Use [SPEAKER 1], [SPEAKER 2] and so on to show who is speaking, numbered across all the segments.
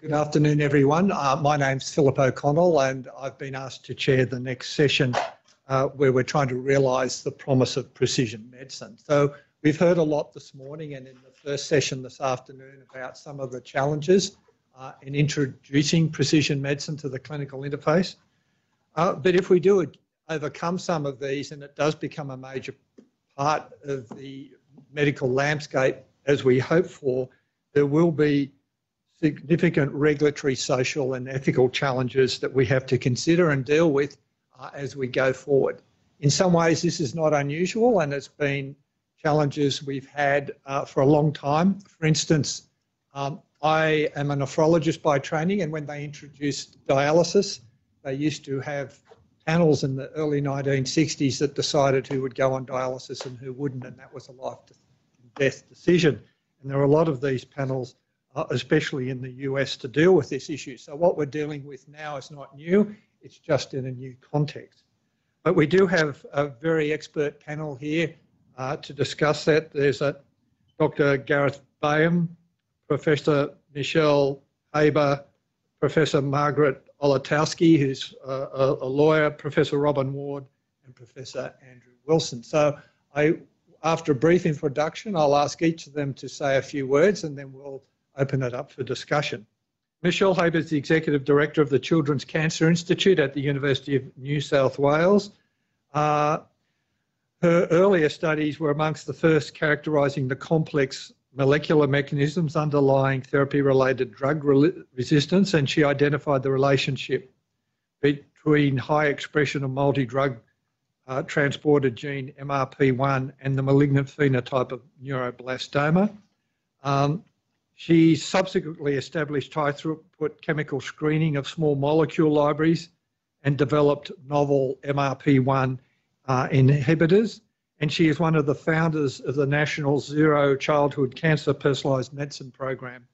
[SPEAKER 1] Good afternoon, everyone. Uh, my name's Philip O'Connell, and I've been asked to chair the next session uh, where we're trying to realise the promise of precision medicine. So we've heard a lot this morning and in the first session this afternoon about some of the challenges uh, in introducing precision medicine to the clinical interface. Uh, but if we do overcome some of these and it does become a major part of the medical landscape as we hope for, there will be significant regulatory, social and ethical challenges that we have to consider and deal with uh, as we go forward. In some ways, this is not unusual and it's been challenges we've had uh, for a long time. For instance, um, I am a nephrologist by training and when they introduced dialysis, they used to have panels in the early 1960s that decided who would go on dialysis and who wouldn't, and that was a life and death decision. And there are a lot of these panels uh, especially in the US, to deal with this issue. So what we're dealing with now is not new, it's just in a new context. But we do have a very expert panel here uh, to discuss that. There's a Dr. Gareth Baynam, Professor Michelle Haber, Professor Margaret Otlowski, who's a, a lawyer, Professor Robyn Ward, and Professor Andrew Wilson. So I, after a brief introduction, I'll ask each of them to say a few words and then we'll open it up for discussion. Michelle Haber is the Executive Director of the Children's Cancer Institute at the University of New South Wales. Uh, her earlier studies were amongst the first characterising the complex molecular mechanisms underlying therapy-related drug re resistance, and she identified the relationship between high expression of multi-drug uh, transporter gene MRP1 and the malignant phenotype of neuroblastoma. Um, she subsequently established high throughput chemical screening of small molecule libraries and developed novel MRP1 uh, inhibitors. And she is one of the founders of the National Zero Childhood Cancer Personalised Medicine Program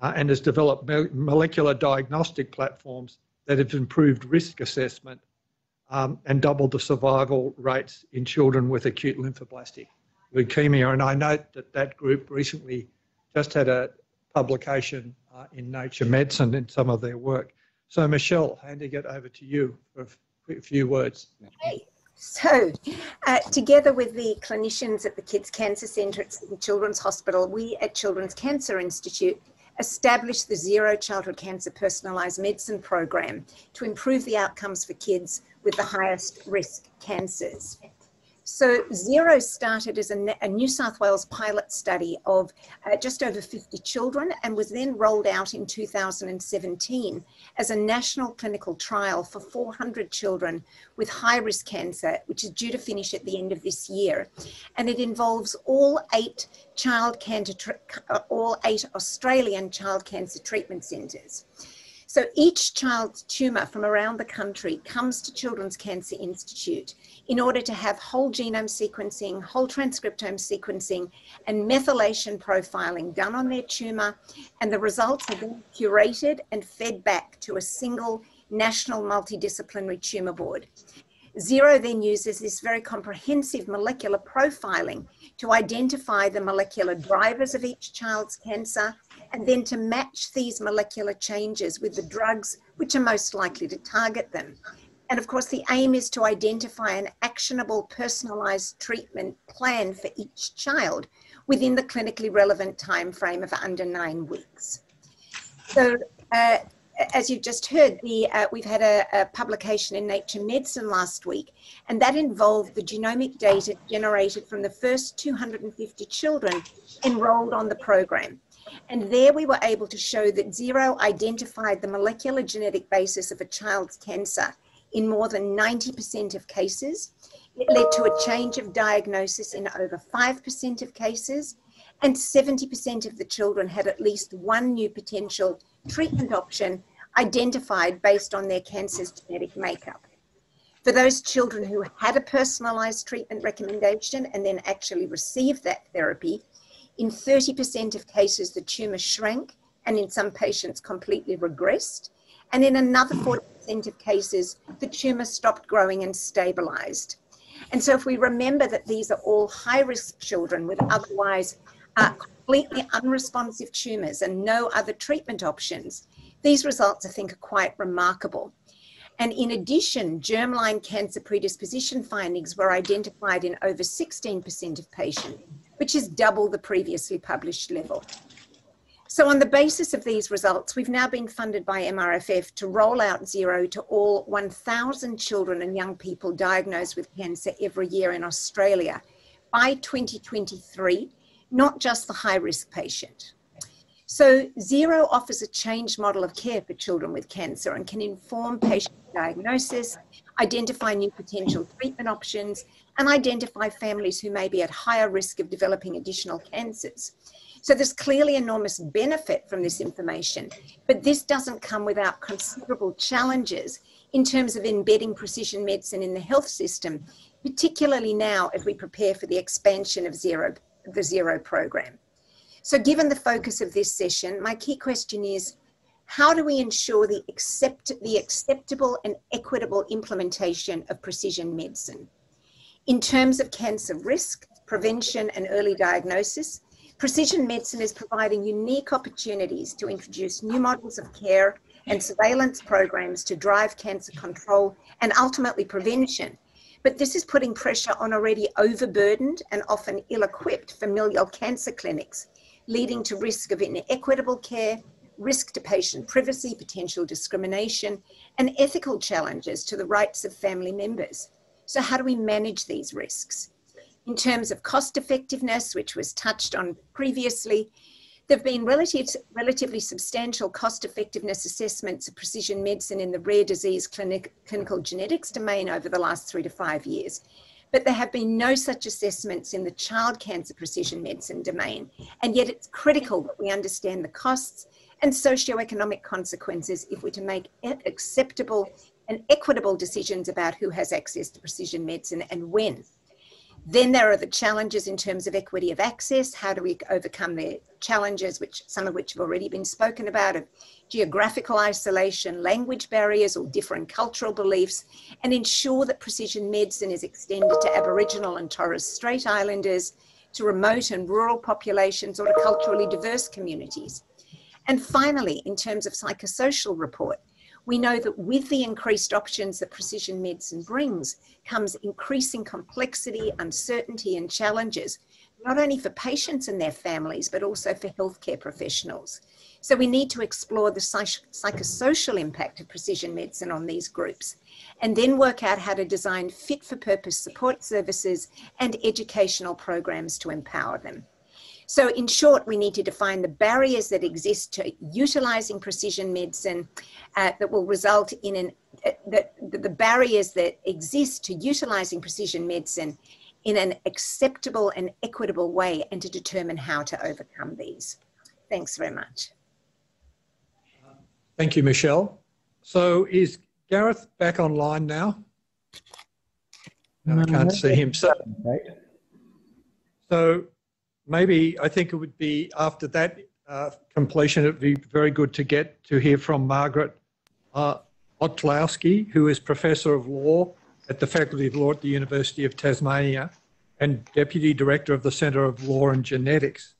[SPEAKER 1] uh, and has developed molecular diagnostic platforms that have improved risk assessment um, and doubled the survival rates in children with acute lymphoblastic leukemia. And I note that that group recently just had a, publication uh, in Nature Medicine in some of their work. So, Michelle, handing it over to you for a few words.
[SPEAKER 2] So, uh, together with the clinicians at the Kids Cancer Centre at the Children's Hospital, we at Children's Cancer Institute established the Zero Childhood Cancer Personalised Medicine Program to improve the outcomes for kids with the highest risk cancers. So Zero started as a, a, New South Wales pilot study of uh, just over 50 children and was then rolled out in 2017 as a national clinical trial for 400 children with high risk cancer, which is due to finish at the end of this year. And it involves all eight child cancer, uh, all eight Australian child cancer treatment centres. So each child's tumour from around the country comes to Children's Cancer Institute in order to have whole genome sequencing, whole transcriptome sequencing, and methylation profiling done on their tumour. And the results are then curated and fed back to a single national multidisciplinary tumour board. Zero then uses this very comprehensive molecular profiling to identify the molecular drivers of each child's cancer and then to match these molecular changes with the drugs which are most likely to target them. And of course, the aim is to identify an actionable, personalized treatment plan for each child within the clinically relevant time frame of under nine weeks. So, uh, as you've just heard, the, uh, we've had a, a, publication in Nature Medicine last week, and that involved the genomic data generated from the first 250 children enrolled on the program. And there we were able to show that Zero identified the molecular genetic basis of a child's cancer in more than 90% of cases. It led to a change of diagnosis in over 5% of cases, and 70% of the children had at least one new potential treatment option identified based on their cancer's genetic makeup. For those children who had a personalized treatment recommendation and then actually received that therapy, in 30% of cases, the tumor shrank and in some patients completely regressed. And in another 40% of cases, the tumor stopped growing and stabilized. And so, if we remember that these are all high risk children with otherwise uh, completely unresponsive tumors and no other treatment options, These results, I think, are quite remarkable. And in addition, germline cancer predisposition findings were identified in over 16% of patients, which is double the previously published level. So on the basis of these results, we've now been funded by MRFF to roll out zero to all 1,000 children and young people diagnosed with cancer every year in Australia by 2023, not just the high risk patient. So Zero offers a changed model of care for children with cancer and can inform patient diagnosis, identify new potential treatment options, and identify families who may be at higher risk of developing additional cancers. So there's clearly enormous benefit from this information, but this doesn't come without considerable challenges in terms of embedding precision medicine in the health system, particularly now as we prepare for the expansion of zero, the Zero program. So given the focus of this session, my key question is, how do we ensure the, accept, the acceptable and equitable implementation of precision medicine? In terms of cancer risk, prevention and early diagnosis, precision medicine is providing unique opportunities to introduce new models of care and surveillance programs to drive cancer control and ultimately prevention. But this is putting pressure on already overburdened and often ill-equipped familial cancer clinics leading to risk of inequitable care, risk to patient privacy, potential discrimination, and ethical challenges to the rights of family members. So how do we manage these risks? In terms of cost effectiveness, which was touched on previously, there have been relative, relatively substantial cost effectiveness assessments of precision medicine in the rare disease clinic, clinical genetics domain over the last three to five years but there have been no such assessments in the child cancer precision medicine domain. And yet it's critical that we understand the costs and socioeconomic consequences if we're to make acceptable and equitable decisions about who has access to precision medicine and when. Then there are the challenges in terms of equity of access. How do we overcome the challenges, which some of which have already been spoken about, of geographical isolation, language barriers, or different cultural beliefs, and ensure that precision medicine is extended to Aboriginal and Torres Strait Islanders, to remote and rural populations, or to culturally diverse communities. And finally, in terms of psychosocial report, we know that with the increased options that precision medicine brings comes increasing complexity, uncertainty, and challenges, not only for patients and their families, but also for healthcare professionals. So we need to explore the psych- psychosocial impact of precision medicine on these groups and then work out how to design fit for purpose support services and educational programs to empower them. So in short, we need to define the barriers that exist to utilizing precision medicine uh, that will result in an, uh, the, the barriers that exist to utilizing precision medicine in an acceptable and equitable way and to determine how to overcome these. Thanks very much.
[SPEAKER 1] Thank you, Michelle. So is Gareth back online now? No, I can't see him. So, so maybe I think it would be after that uh, completion, it would be very good to get to hear from Margaret uh, Otlowski, who is Professor of Law at the Faculty of Law at the University of Tasmania and Deputy Director of the Centre of Law and Genetics.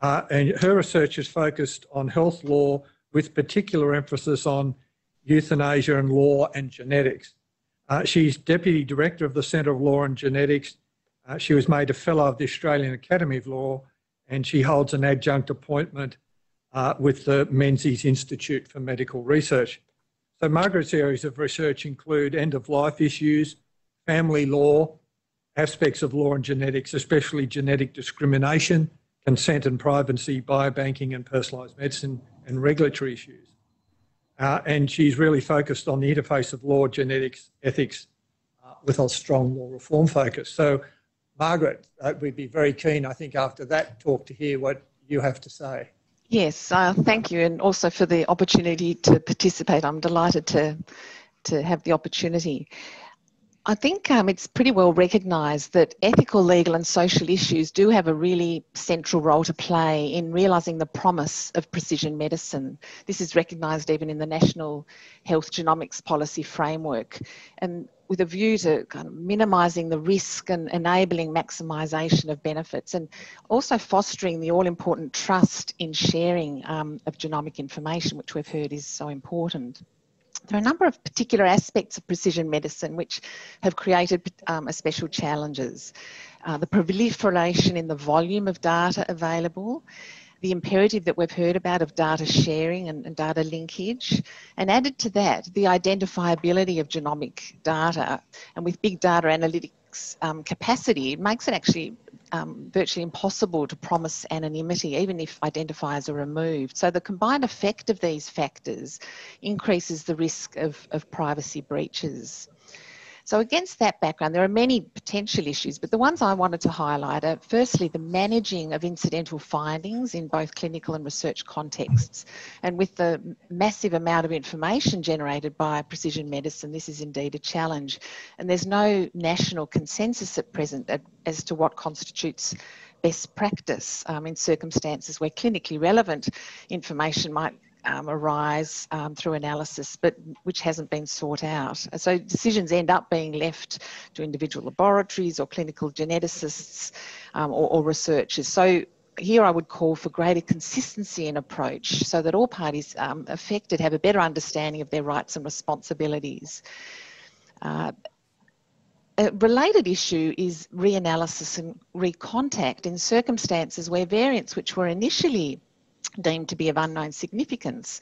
[SPEAKER 1] Uh, and her research is focused on health law with particular emphasis on euthanasia and law and genetics. Uh, she's Deputy Director of the Centre of Law and Genetics uh, she was made a Fellow of the Australian Academy of Law and she holds an adjunct appointment uh, with the Menzies Institute for Medical Research. So Margaret's areas of research include end-of-life issues, family law, aspects of law and genetics, especially genetic discrimination, consent and privacy, biobanking and personalised medicine, and regulatory issues. Uh, and she's really focused on the interface of law, genetics, ethics, uh, with a strong law reform focus. So Margaret, uh, we'd be very keen, I think, after that talk to hear what you have to say.
[SPEAKER 3] Yes, uh, thank you, and also for the opportunity to participate. I'm delighted to to have the opportunity. I think um, it's pretty well recognised that ethical, legal, and social issues do have a really central role to play in realising the promise of precision medicine. This is recognised even in the National Health Genomics Policy Framework. And with a view to kind of minimising the risk and enabling maximisation of benefits and also fostering the all important trust in sharing um, of genomic information, which we've heard is so important. There are a number of particular aspects of precision medicine which have created um, special challenges. Uh, the proliferation in the volume of data available, the imperative that we've heard about of data sharing and, and, data linkage, and added to that, the identifiability of genomic data. And with big data analytics um, capacity, it makes it actually um, virtually impossible to promise anonymity, even if identifiers are removed. So the combined effect of these factors increases the risk of, of privacy breaches. So against that background, there are many potential issues, but the ones I wanted to highlight are firstly the managing of incidental findings in both clinical and research contexts. And with the massive amount of information generated by precision medicine, this is indeed a challenge. And there's no national consensus at present as to what constitutes best practice um, in circumstances where clinically relevant information might um, arise um, through analysis, but which hasn't been sought out. So decisions end up being left to individual laboratories or clinical geneticists um, or, or researchers. So here I would call for greater consistency in approach so that all parties um, affected have a better understanding of their rights and responsibilities. Uh, a related issue is reanalysis and recontact in circumstances where variants which were initially deemed to be of unknown significance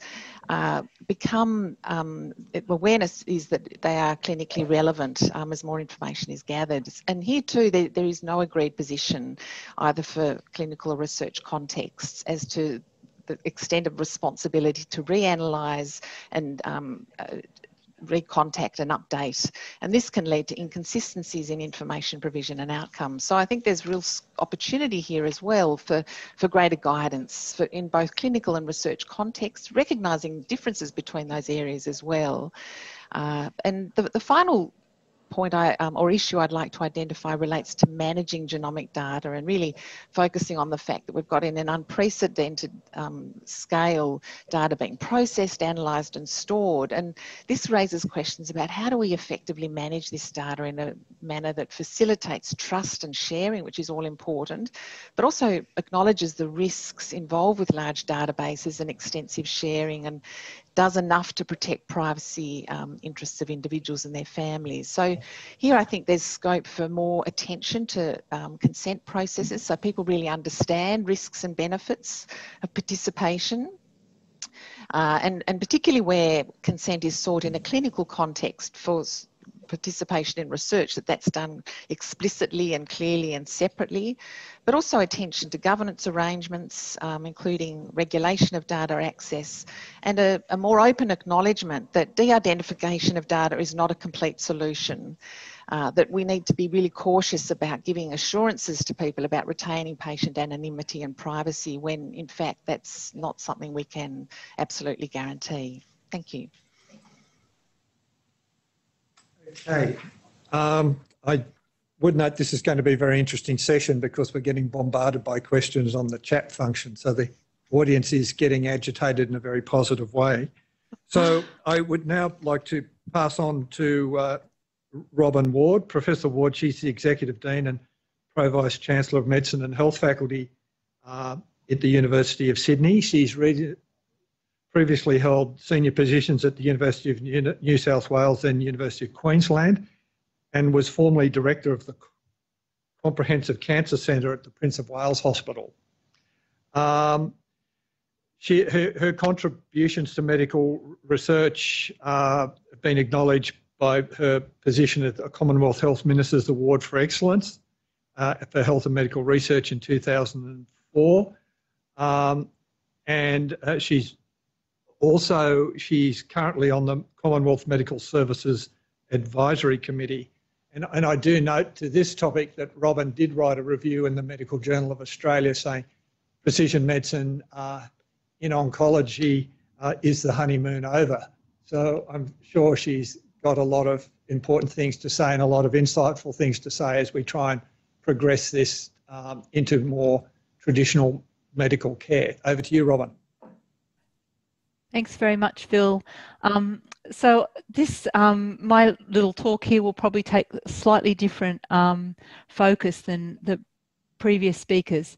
[SPEAKER 3] uh, become um, awareness is that they are clinically relevant um, as more information is gathered. And here too there, there is no agreed position either for clinical or research contexts as to the extent of responsibility to reanalyze and um, uh, recontact and update. And this can lead to inconsistencies in information provision and outcomes. So I think there's real opportunity here as well for, for greater guidance for, in both clinical and research contexts, recognising differences between those areas as well. Uh, and the, the final point I, um, or issue I'd like to identify relates to managing genomic data and really focusing on the fact that we've got in an unprecedented um, scale data being processed, analysed and stored. And this raises questions about how do we effectively manage this data in a manner that facilitates trust and sharing, which is all important, but also acknowledges the risks involved with large databases and extensive sharing and does enough to protect privacy um, interests of individuals and their families. So here I think there's scope for more attention to um, consent processes so people really understand risks and benefits of participation. Uh, and, and particularly where consent is sought in a clinical context for participation in research, that that's done explicitly and clearly and separately, but also attention to governance arrangements, um, including regulation of data access, and a, a more open acknowledgement that de-identification of data is not a complete solution. Uh, that we need to be really cautious about giving assurances to people about retaining patient anonymity and privacy when in fact that's not something we can absolutely guarantee. Thank you.
[SPEAKER 1] Okay. Um, I would note this is going to be a very interesting session because we're getting bombarded by questions on the chat function. So the audience is getting agitated in a very positive way. So I would now like to pass on to uh, Robyn Ward. Professor Ward, she's the Executive Dean and Pro Vice Chancellor of Medicine and Health Faculty uh, at the University of Sydney. She's previously held senior positions at the University of New South Wales and University of Queensland and was formerly director of the Comprehensive Cancer Centre at the Prince of Wales Hospital. Um, she, her, her, contributions to medical research uh, have been acknowledged by her position at the Commonwealth Health Minister's Award for Excellence uh, for Health and Medical Research in 2004. Um, and uh, she's also, she's currently on the Commonwealth Medical Services Advisory Committee. And, and I do note to this topic that Robyn did write a review in the Medical Journal of Australia saying precision medicine uh, in oncology uh, is the honeymoon over. So I'm sure she's got a lot of important things to say and a lot of insightful things to say as we try and progress this um, into more traditional medical care. Over to you, Robyn.
[SPEAKER 4] Thanks very much, Phil. Um, so this, um, my little talk here will probably take a slightly different um, focus than the previous speakers.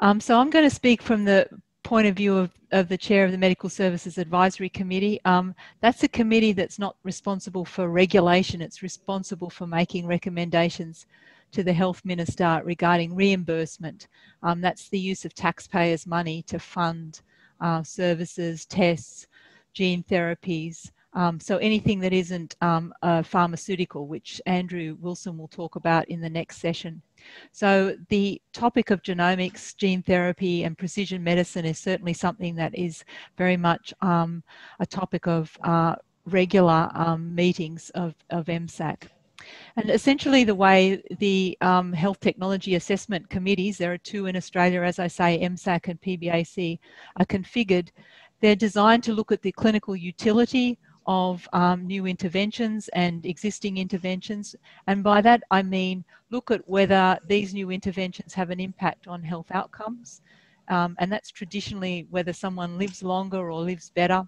[SPEAKER 4] Um, so I'm going to speak from the point of view of, of the chair of the Medical Services Advisory Committee. Um, that's a committee that's not responsible for regulation, it's responsible for making recommendations to the Health Minister regarding reimbursement. Um, that's the use of taxpayers' money to fund uh, services, tests, gene therapies. Um, so anything that isn't um, a pharmaceutical, which Andrew Wilson will talk about in the next session. So the topic of genomics, gene therapy and precision medicine is certainly something that is very much um, a topic of uh, regular um, meetings of, of MSAC. And essentially the way the um, health technology assessment committees, there are two in Australia, as I say, MSAC and PBAC, are configured. They're designed to look at the clinical utility of um, new interventions and existing interventions. And by that, I mean look at whether these new interventions have an impact on health outcomes. Um, and that's traditionally whether someone lives longer or lives better.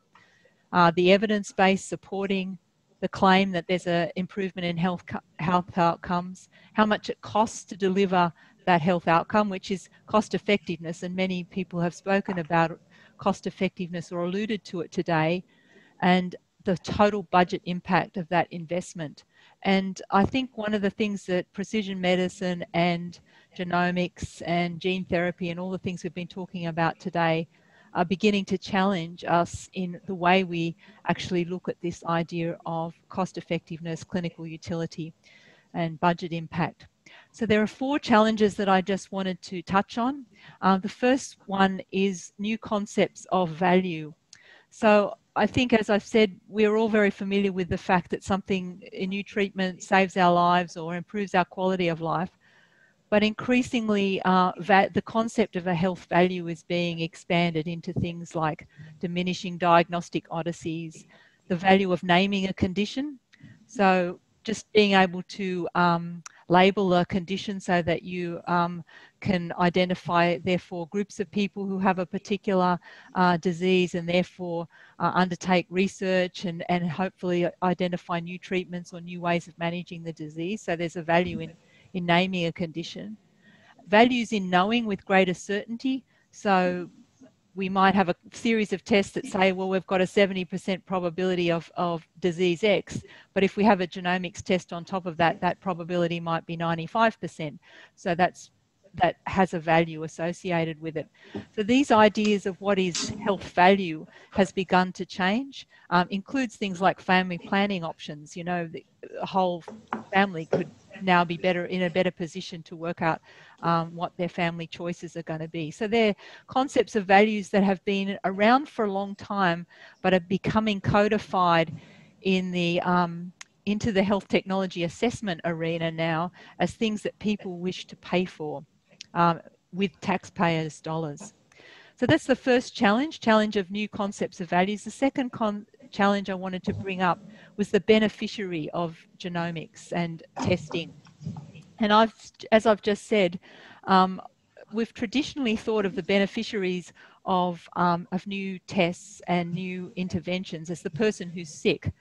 [SPEAKER 4] Uh, the evidence base supporting the claim that there's an improvement in health, health outcomes, how much it costs to deliver that health outcome, which is cost effectiveness. And many people have spoken about cost effectiveness or alluded to it today, and the total budget impact of that investment. And I think one of the things that precision medicine and genomics and gene therapy and all the things we've been talking about today are beginning to challenge us in the way we actually look at this idea of cost effectiveness, clinical utility, and budget impact. So there are four challenges that I just wanted to touch on. Uh, the first one is new concepts of value. So I think, as I've said, we're all very familiar with the fact that something, a new treatment saves our lives or improves our quality of life. But increasingly, uh, the concept of a health value is being expanded into things like diminishing diagnostic odysseys, the value of naming a condition. So, just being able to um, label a condition so that you um, can identify, therefore, groups of people who have a particular uh, disease and therefore uh, undertake research and, and hopefully identify new treatments or new ways of managing the disease. So, there's a value in in naming a condition. Values in knowing with greater certainty. So we might have a series of tests that say, well, we've got a 70% probability of, of disease X, but if we have a genomics test on top of that, that probability might be 95%. So that's that has a value associated with it. So these ideas of what is health value has begun to change. Um, includes things like family planning options. You know, the whole family could now be better in a better position to work out um, what their family choices are going to be. So they're concepts of values that have been around for a long time, but are becoming codified in the um, into the health technology assessment arena now as things that people wish to pay for um, with taxpayers' dollars. So that's the first challenge, challenge of new concepts of values. The second con- challenge I wanted to bring up was the beneficiary of genomics and testing. And I've, as I've just said, um, we've traditionally thought of the beneficiaries of, um, of new tests and new interventions as the person who's sick.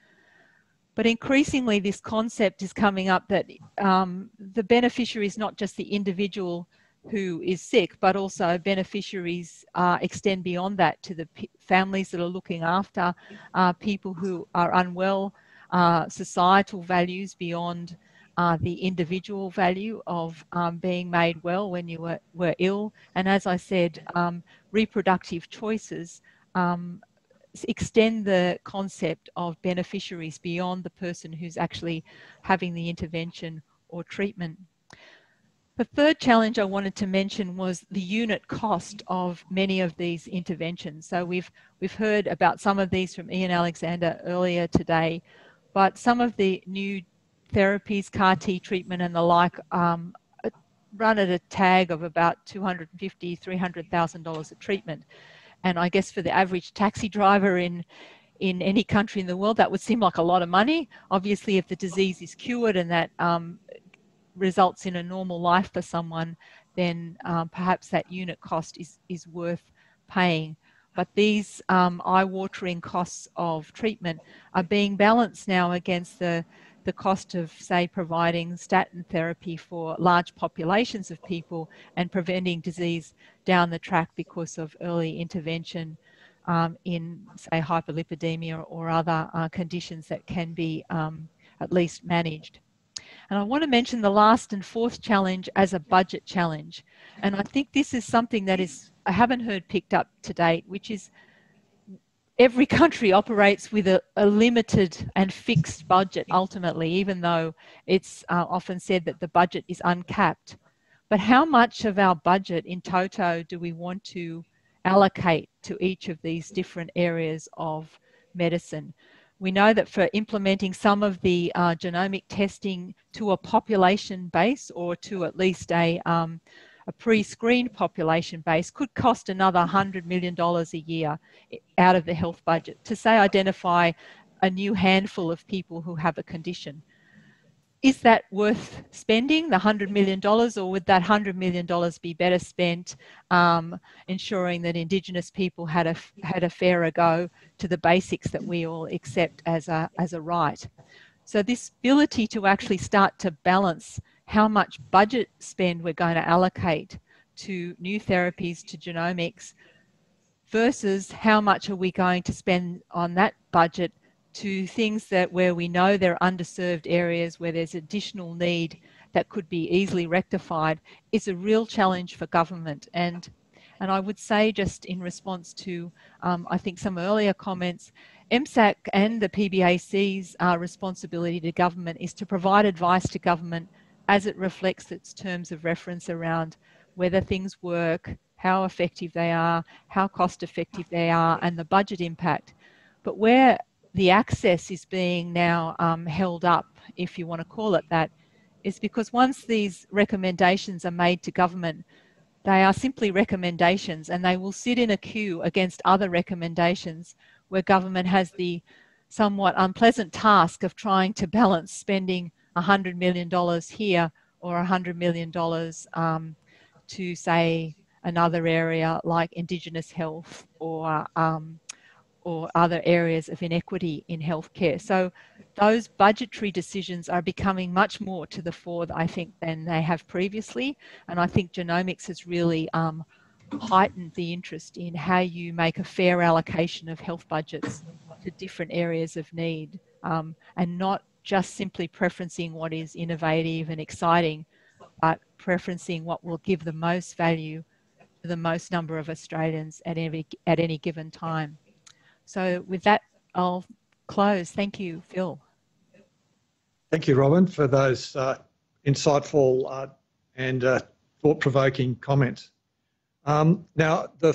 [SPEAKER 4] But increasingly, this concept is coming up that um, the beneficiary is not just the individual who is sick, but also beneficiaries uh, extend beyond that to the p- families that are looking after uh, people who are unwell, uh, societal values beyond uh, the individual value of um, being made well when you were, were ill. And as I said, um, reproductive choices um, extend the concept of beneficiaries beyond the person who's actually having the intervention or treatment. The third challenge I wanted to mention was the unit cost of many of these interventions. So we've we've heard about some of these from Ian Alexander earlier today, but some of the new therapies, CAR T treatment, and the like um, run at a tag of about two hundred and fifty, three hundred thousand dollars a treatment. And I guess for the average taxi driver in in any country in the world, that would seem like a lot of money. Obviously, if the disease is cured and that um, results in a normal life for someone, then um, perhaps that unit cost is, is worth paying. but these um, eye-watering costs of treatment are being balanced now against the the cost of, say, providing statin therapy for large populations of people and preventing disease down the track because of early intervention um, in, say, hyperlipidemia or other uh, conditions that can be um, at least managed. And I want to mention the last and fourth challenge as a budget challenge. And I think this is something that is, I haven't heard picked up to date, which is every country operates with a, a limited and fixed budget ultimately, even though it's uh, often said that the budget is uncapped. But how much of our budget in toto do we want to allocate to each of these different areas of medicine? We know that for implementing some of the uh, genomic testing to a population base or to at least a, um, a pre-screened population base could cost another $100 million a year out of the health budget to say identify a new handful of people who have a condition is that worth spending the $100 million or would that $100 million be better spent um, ensuring that Indigenous people had a, had a fairer go to the basics that we all accept as a, as a right? So this ability to actually start to balance how much budget spend we're going to allocate to new therapies, to genomics, versus how much are we going to spend on that budget to things that where we know there are underserved areas where there's additional need that could be easily rectified is a real challenge for government and and I would say just in response to um, I think some earlier comments MSAC and the PBAC's uh, responsibility to government is to provide advice to government as it reflects its terms of reference around whether things work, how effective they are, how cost effective they are, and the budget impact. But where the access is being now um, held up, if you want to call it that, is because once these recommendations are made to government, they are simply recommendations and they will sit in a queue against other recommendations where government has the somewhat unpleasant task of trying to balance spending $100 million here or $100 million um, to, say, another area like Indigenous health or um, or other areas of inequity in healthcare. So those budgetary decisions are becoming much more to the fore, I think, than they have previously. And I think genomics has really um, heightened the interest in how you make a fair allocation of health budgets to different areas of need um, and not just simply preferencing what is innovative and exciting, but preferencing what will give the most value to the most number of Australians at any, at any given time. So with that, I'll close. Thank you, Phil.
[SPEAKER 1] Thank you, Robyn, for those uh, insightful uh, and uh, thought-provoking comments. Um, now, the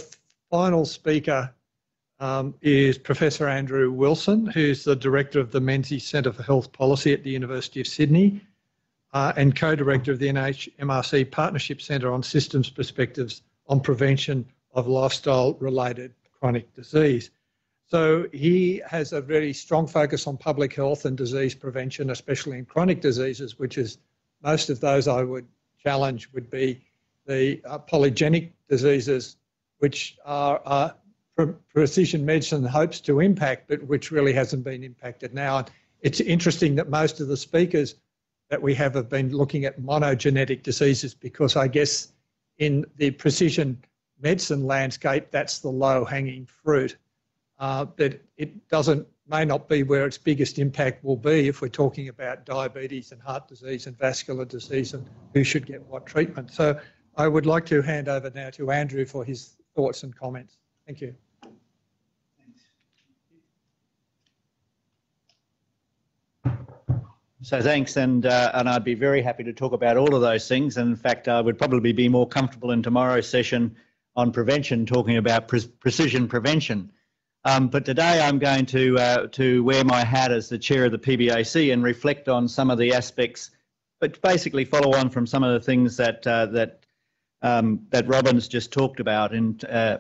[SPEAKER 1] final speaker um, is Professor Andrew Wilson, who's the Director of the Menzies Centre for Health Policy at the University of Sydney uh, and co-director of the NHMRC Partnership Centre on Systems Perspectives on Prevention of Lifestyle-Related Chronic Disease. So he has a very strong focus on public health and disease prevention, especially in chronic diseases, which is most of those I would challenge would be the uh, polygenic diseases, which are uh, pre precision medicine hopes to impact, but which really hasn't been impacted now. It's interesting that most of the speakers that we have have been looking at monogenetic diseases because I guess in the precision medicine landscape, that's the low hanging fruit uh, but it doesn't may not be where its biggest impact will be if we're talking about diabetes and heart disease and vascular disease and who should get what treatment. So I would like to hand over now to Andrew for his thoughts and comments. Thank you.
[SPEAKER 5] So thanks, and uh, and I'd be very happy to talk about all of those things. And in fact, I would probably be more comfortable in tomorrow's session on prevention, talking about pre precision prevention. Um, but today I'm going to, uh, to wear my hat as the chair of the PBAC and reflect on some of the aspects, but basically follow on from some of the things that, uh, that, um, that Robyn's just talked about. And uh,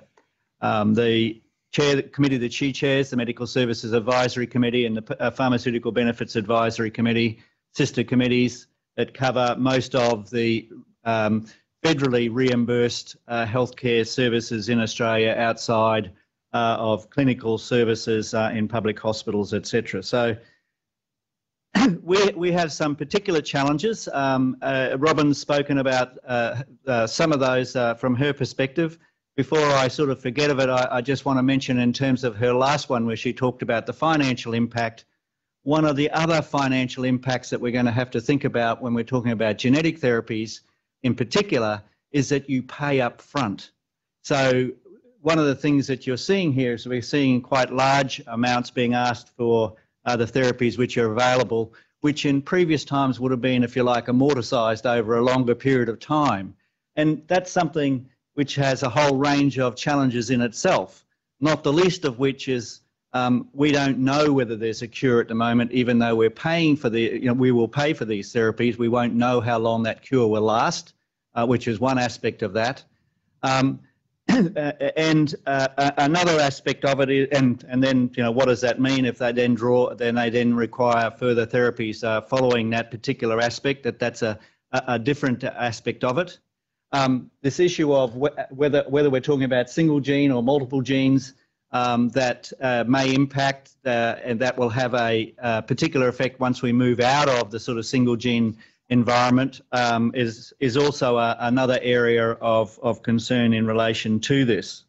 [SPEAKER 5] um, the chair the committee that she chairs, the Medical Services Advisory Committee and the uh, Pharmaceutical Benefits Advisory Committee, sister committees that cover most of the um, federally reimbursed uh, healthcare services in Australia outside of clinical services uh, in public hospitals, etc. So we, we have some particular challenges. Um, uh, Robyn's spoken about uh, uh, some of those uh, from her perspective. Before I sort of forget of it, I, I just want to mention in terms of her last one where she talked about the financial impact. One of the other financial impacts that we're going to have to think about when we're talking about genetic therapies in particular is that you pay up front. So one of the things that you're seeing here is we're seeing quite large amounts being asked for uh, the therapies which are available, which in previous times would have been, if you like, amortized over a longer period of time. And that's something which has a whole range of challenges in itself, not the least of which is um, we don't know whether there's a cure at the moment, even though we're paying for the, you know, we will pay for these therapies. We won't know how long that cure will last, uh, which is one aspect of that. Um, and uh, another aspect of it is, and and then you know what does that mean if they then draw, then they then require further therapies uh, following that particular aspect. That that's a a different aspect of it. Um, this issue of wh whether whether we're talking about single gene or multiple genes um, that uh, may impact uh, and that will have a, a, particular effect once we move out of the sort of single gene environment um, is is also a, another area of, of concern in relation to this.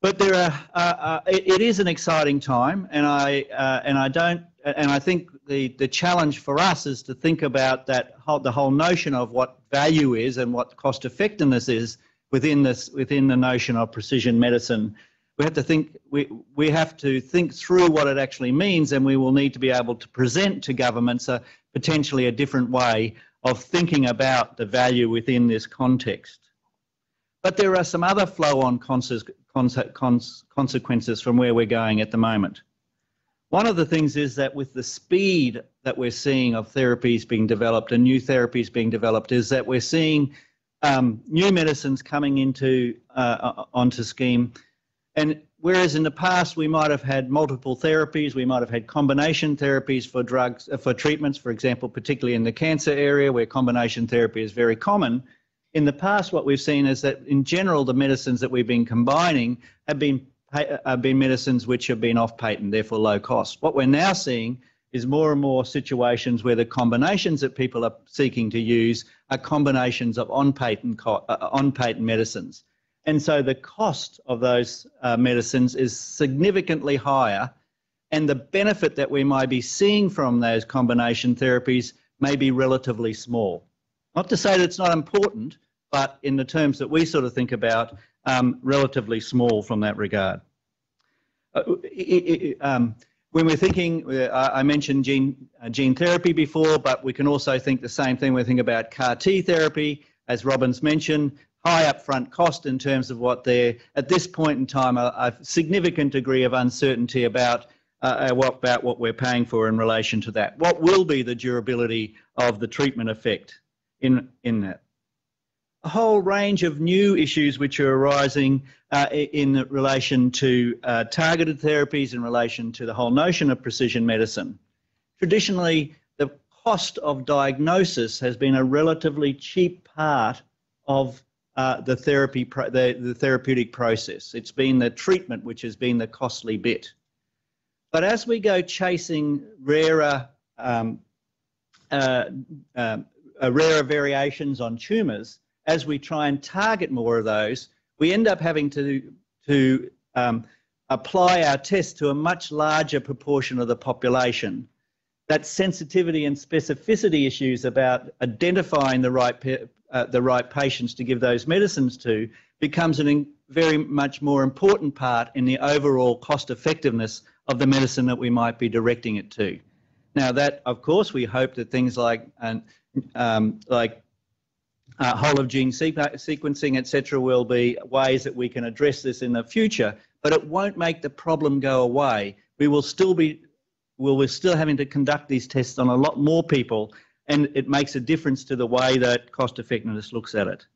[SPEAKER 5] But there are uh, uh, it, it is an exciting time, and I uh, and I don't and I think the the challenge for us is to think about that whole, the whole notion of what value is and what cost effectiveness is within this within the notion of precision medicine we have to think we we have to think through what it actually means and we will need to be able to present to governments a potentially a different way of thinking about the value within this context. But there are some other flow-on consequences from where we're going at the moment. One of the things is that with the speed that we're seeing of therapies being developed and new therapies being developed is that we're seeing um, new medicines coming into uh, onto scheme and whereas in the past we might have had multiple therapies, we might have had combination therapies for drugs, uh, for treatments, for example, particularly in the cancer area where combination therapy is very common. In the past, what we've seen is that in general, the medicines that we've been combining have been uh, have been medicines which have been off patent, therefore low cost. What we're now seeing is more and more situations where the combinations that people are seeking to use are combinations of on patent uh, on patent medicines. And so the cost of those uh, medicines is significantly higher, and the benefit that we might be seeing from those combination therapies may be relatively small. Not to say that it's not important, but in the terms that we sort of think about, um, relatively small from that regard. Uh, it, it, um, when we're thinking, uh, I mentioned gene, uh, gene therapy before, but we can also think the same thing we think about CAR T therapy. As Robyn's mentioned, high upfront cost in terms of what they're, at this point in time, a, a significant degree of uncertainty about, uh, uh, what, about what we're paying for in relation to that. What will be the durability of the treatment effect in, in that? A whole range of new issues which are arising uh, in relation to uh, targeted therapies, in relation to the whole notion of precision medicine. Traditionally, the cost of diagnosis has been a relatively cheap part of uh, the therapy, the, the therapeutic process. It's been the treatment which has been the costly bit. But as we go chasing rarer, um, uh, uh, rarer variations on tumours, as we try and target more of those, we end up having to, to um, apply our test to a much larger proportion of the population. That sensitivity and specificity issues about identifying the right uh, the right patients to give those medicines to becomes a very much more important part in the overall cost effectiveness of the medicine that we might be directing it to. Now that, of course, we hope that things like um, like uh, whole of gene sequencing, etc., will be ways that we can address this in the future. But it won't make the problem go away. We will still be, well, we're still having to conduct these tests on a lot more people and it makes a difference to the way that cost effectiveness looks at it.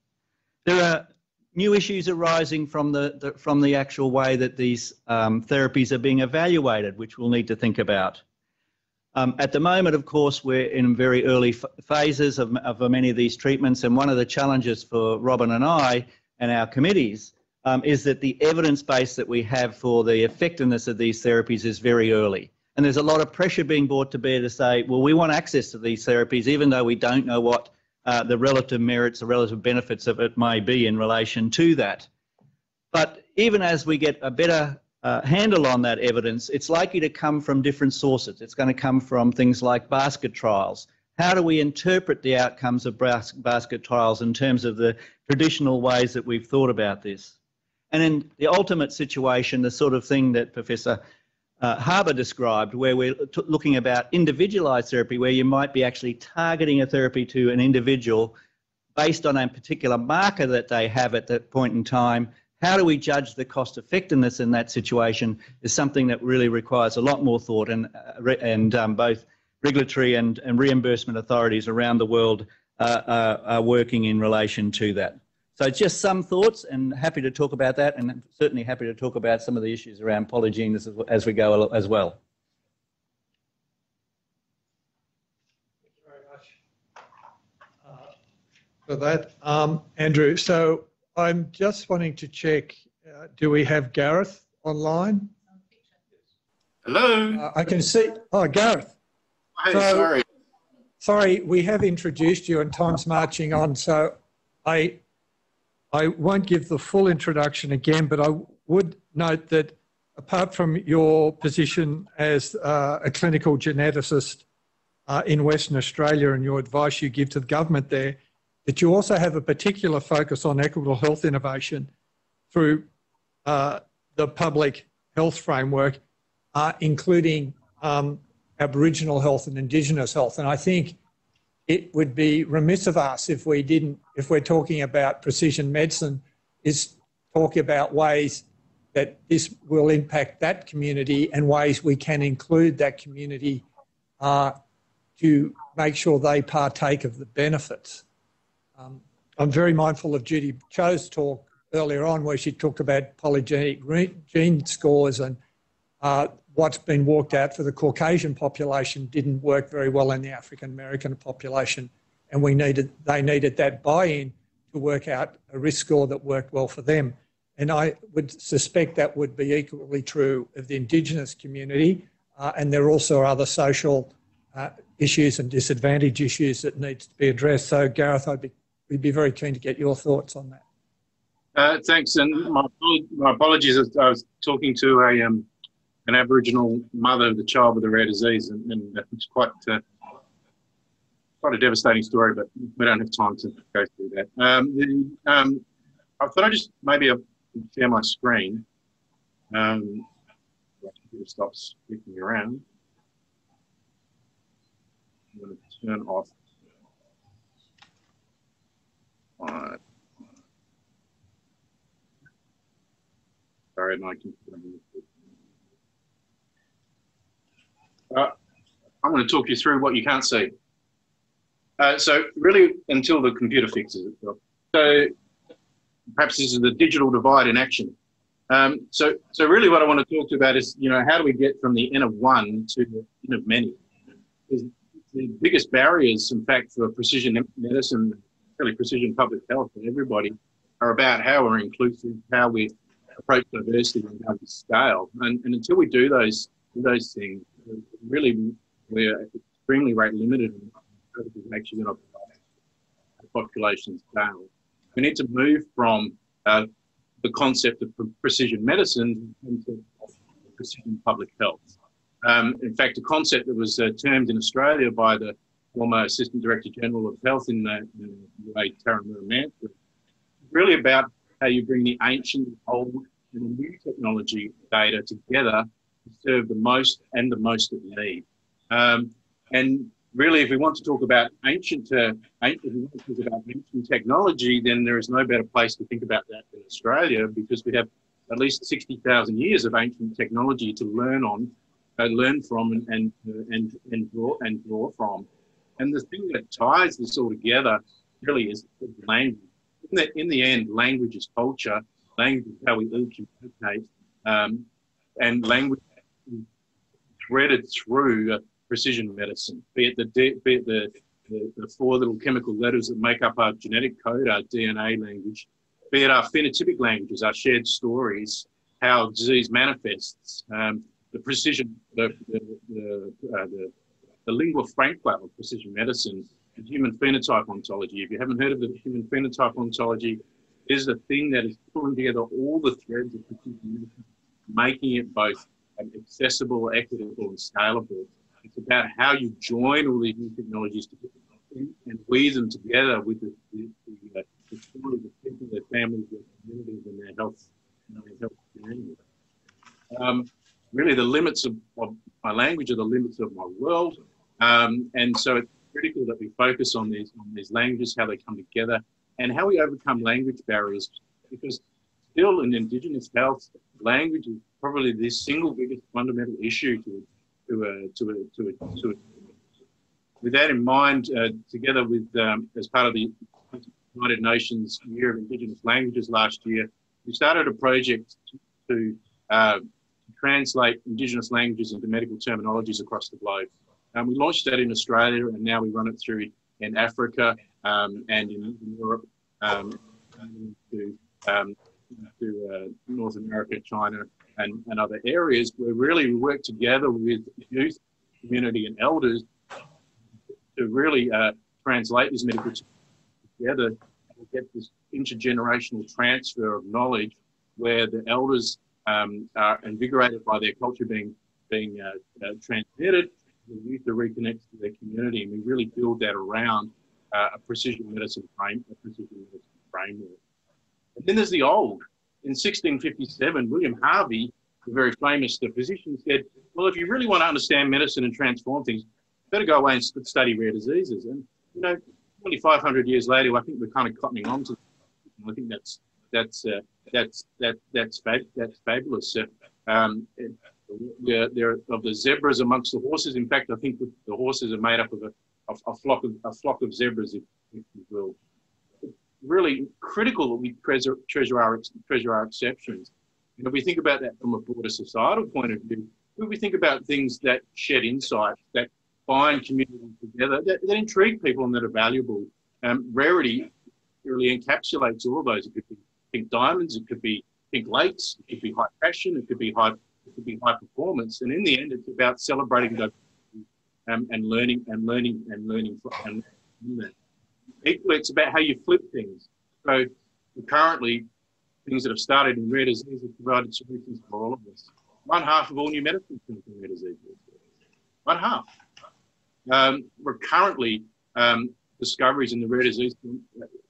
[SPEAKER 5] There are new issues arising from the, the from the actual way that these um, therapies are being evaluated, which we'll need to think about. Um, at the moment, of course, we're in very early phases of, of many of these treatments, and one of the challenges for Robyn and I and our committees um, is that the evidence base that we have for the effectiveness of these therapies is very early. And there's a lot of pressure being brought to bear to say, well, we want access to these therapies, even though we don't know what uh, the relative merits, the relative benefits of it may be in relation to that. But even as we get a better uh, handle on that evidence, it's likely to come from different sources. It's going to come from things like basket trials. How do we interpret the outcomes of basket trials in terms of the traditional ways that we've thought about this? And in the ultimate situation, the sort of thing that Professor uh, Haber described, where we're looking about individualised therapy, where you might be actually targeting a therapy to an individual based on a particular marker that they have at that point in time. How do we judge the cost effectiveness in that situation is something that really requires a lot more thought and, uh, and um, both regulatory and, and reimbursement authorities around the world uh, are, are working in relation to that. So just some thoughts and happy to talk about that and certainly happy to talk about some of the issues around polygenes as, as we go as well.
[SPEAKER 1] Thank you very much uh, for that, um, Andrew. So I'm just wanting to check, uh, do we have Gareth online?
[SPEAKER 6] Hello.
[SPEAKER 1] Uh, I can see, oh, Gareth.
[SPEAKER 6] Hey, so, sorry.
[SPEAKER 1] Sorry, we have introduced you and time's marching on, so I I won't give the full introduction again, but I would note that apart from your position as uh, a clinical geneticist uh, in Western Australia and your advice you give to the government there, that you also have a particular focus on equitable health innovation through uh, the public health framework, uh, including um, Aboriginal health and Indigenous health. And I think it would be remiss of us if we didn't, if we're talking about precision medicine, is talk about ways that this will impact that community and ways we can include that community uh, to make sure they partake of the benefits. Um, I'm very mindful of Judy Cho's talk earlier on where she talked about polygenic gene scores and uh, what's been worked out for the Caucasian population didn't work very well in the African American population, and we needed they needed that buy-in to work out a risk score that worked well for them. And I would suspect that would be equally true of the Indigenous community, uh, and there are also other social uh, issues and disadvantage issues that needs to be addressed. So, Gareth, I'd be we'd be very keen to get your thoughts on that.
[SPEAKER 6] Uh, thanks, and my, my apologies. I was talking to a um, an Aboriginal mother of the child with a rare disease, and, and it's quite uh, quite a devastating story. But we don't have time to go through that. Um, the, um, I thought I'd just maybe I'll share my screen. Um, stop speaking around. I'm going to turn off. My, sorry, my computer. Uh, I'm going to talk you through what you can't see. Uh, so really, until the computer fixes it. So perhaps this is the digital divide in action. Um, so, so really, what I want to talk to you about is, you know, how do we get from the n of one to the n of many? The biggest barriers, in fact, for precision medicine, really precision public health and everybody, are about how we're inclusive, how we approach diversity, and how we scale. And, and until we do those those things, really we're extremely rate limited in actually going to population scale. We need to move from uh, the concept of precision medicine into precision public health. Um, in fact, a concept that was uh, termed in Australia by the former Assistant Director General of Health in the, in the Mantra, really about how you bring the ancient, old, and new technology data together serve the most and the most we need. Um, and really, if we want to talk about ancient, uh, ancient, talk about ancient technology, then there is no better place to think about that than Australia because we have at least 60,000 years of ancient technology to learn on, uh, learn from, and and, uh, and and draw and draw from. And the thing that ties this all together really is language. In the, in the end, language is culture. Language is how we communicate. Um, and language threaded through precision medicine, be it the be it the, the, the, four little chemical letters that make up our genetic code, our DNA language, be it our phenotypic languages, our shared stories, how disease manifests, um, the precision, the, the, the, uh, the, the lingua franca of precision medicine, and human phenotype ontology. If you haven't heard of the human phenotype ontology, it is the thing that is pulling together all the threads of precision medicine, making it both accessible, equitable, and scalable. It's about how you join all these new technologies together and weave them together with the, the, the, uh, the stories of people, their families, their communities, and their health, and their health journey. Um, really, the limits of, of, my language are the limits of my world, um, and so it's critical that we focus on these on these languages, how they come together, and how we overcome language barriers. Because still, in Indigenous health, language is probably the single biggest fundamental issue to to a, to a, to to with that in mind, uh, together with, um, as part of the United Nations Year of Indigenous Languages last year, we started a project to uh, translate Indigenous languages into medical terminologies across the globe. And we launched that in Australia, and now we run it through in Africa um, and in, in Europe, um, to, um, to uh, North America, China, and, and other areas where really we work together with youth, community, and elders to really uh, translate these medical together and get this intergenerational transfer of knowledge where the elders um, are invigorated by their culture being being uh, uh, transmitted, the youth are reconnected to their community, and we really build that around uh, a precision medicine frame, a precision medicine framework. And then there's the old. In 1657, William Harvey, the very famous the physician, said, "Well, if you really want to understand medicine and transform things, better go away and study rare diseases. And, you know, 2,500 years later, I think we're kind of cottoning on to that. I think that's that's uh, that's that that's fab- that's fabulous. Uh, um, there, there of the zebras amongst the horses. In fact, I think the horses are made up of a, of a flock of a flock of zebras, if, if you will. Really critical that we treasure, treasure our treasure our exceptions. And if we think about that from a broader societal point of view, if we think about things that shed insight, that bind communities together that, that intrigue people and that are valuable. Um, rarity really encapsulates all of those. It could be pink diamonds, it could be pink lakes, it could be high fashion, it could be high, it could be high performance. And in the end, it's about celebrating those um, and learning and learning and learning and learning. Equally, it's about how you flip things. So currently, things that have started in rare disease have provided solutions for all of us. One half of all new medicines come from rare diseases. One half. Um, we're currently um, discoveries in the rare disease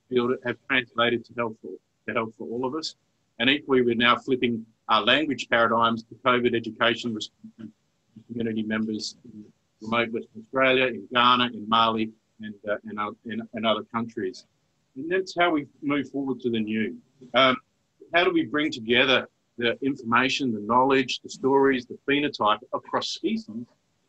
[SPEAKER 6] field have translated to health for, to for all of us. And equally, we're now flipping our language paradigms to COVID education community members in remote Western Australia, in Ghana, in Mali, and, uh, and, uh, in, other countries. And that's how we move forward to the new. Um, how do we bring together the information, the knowledge, the stories, the phenotype across species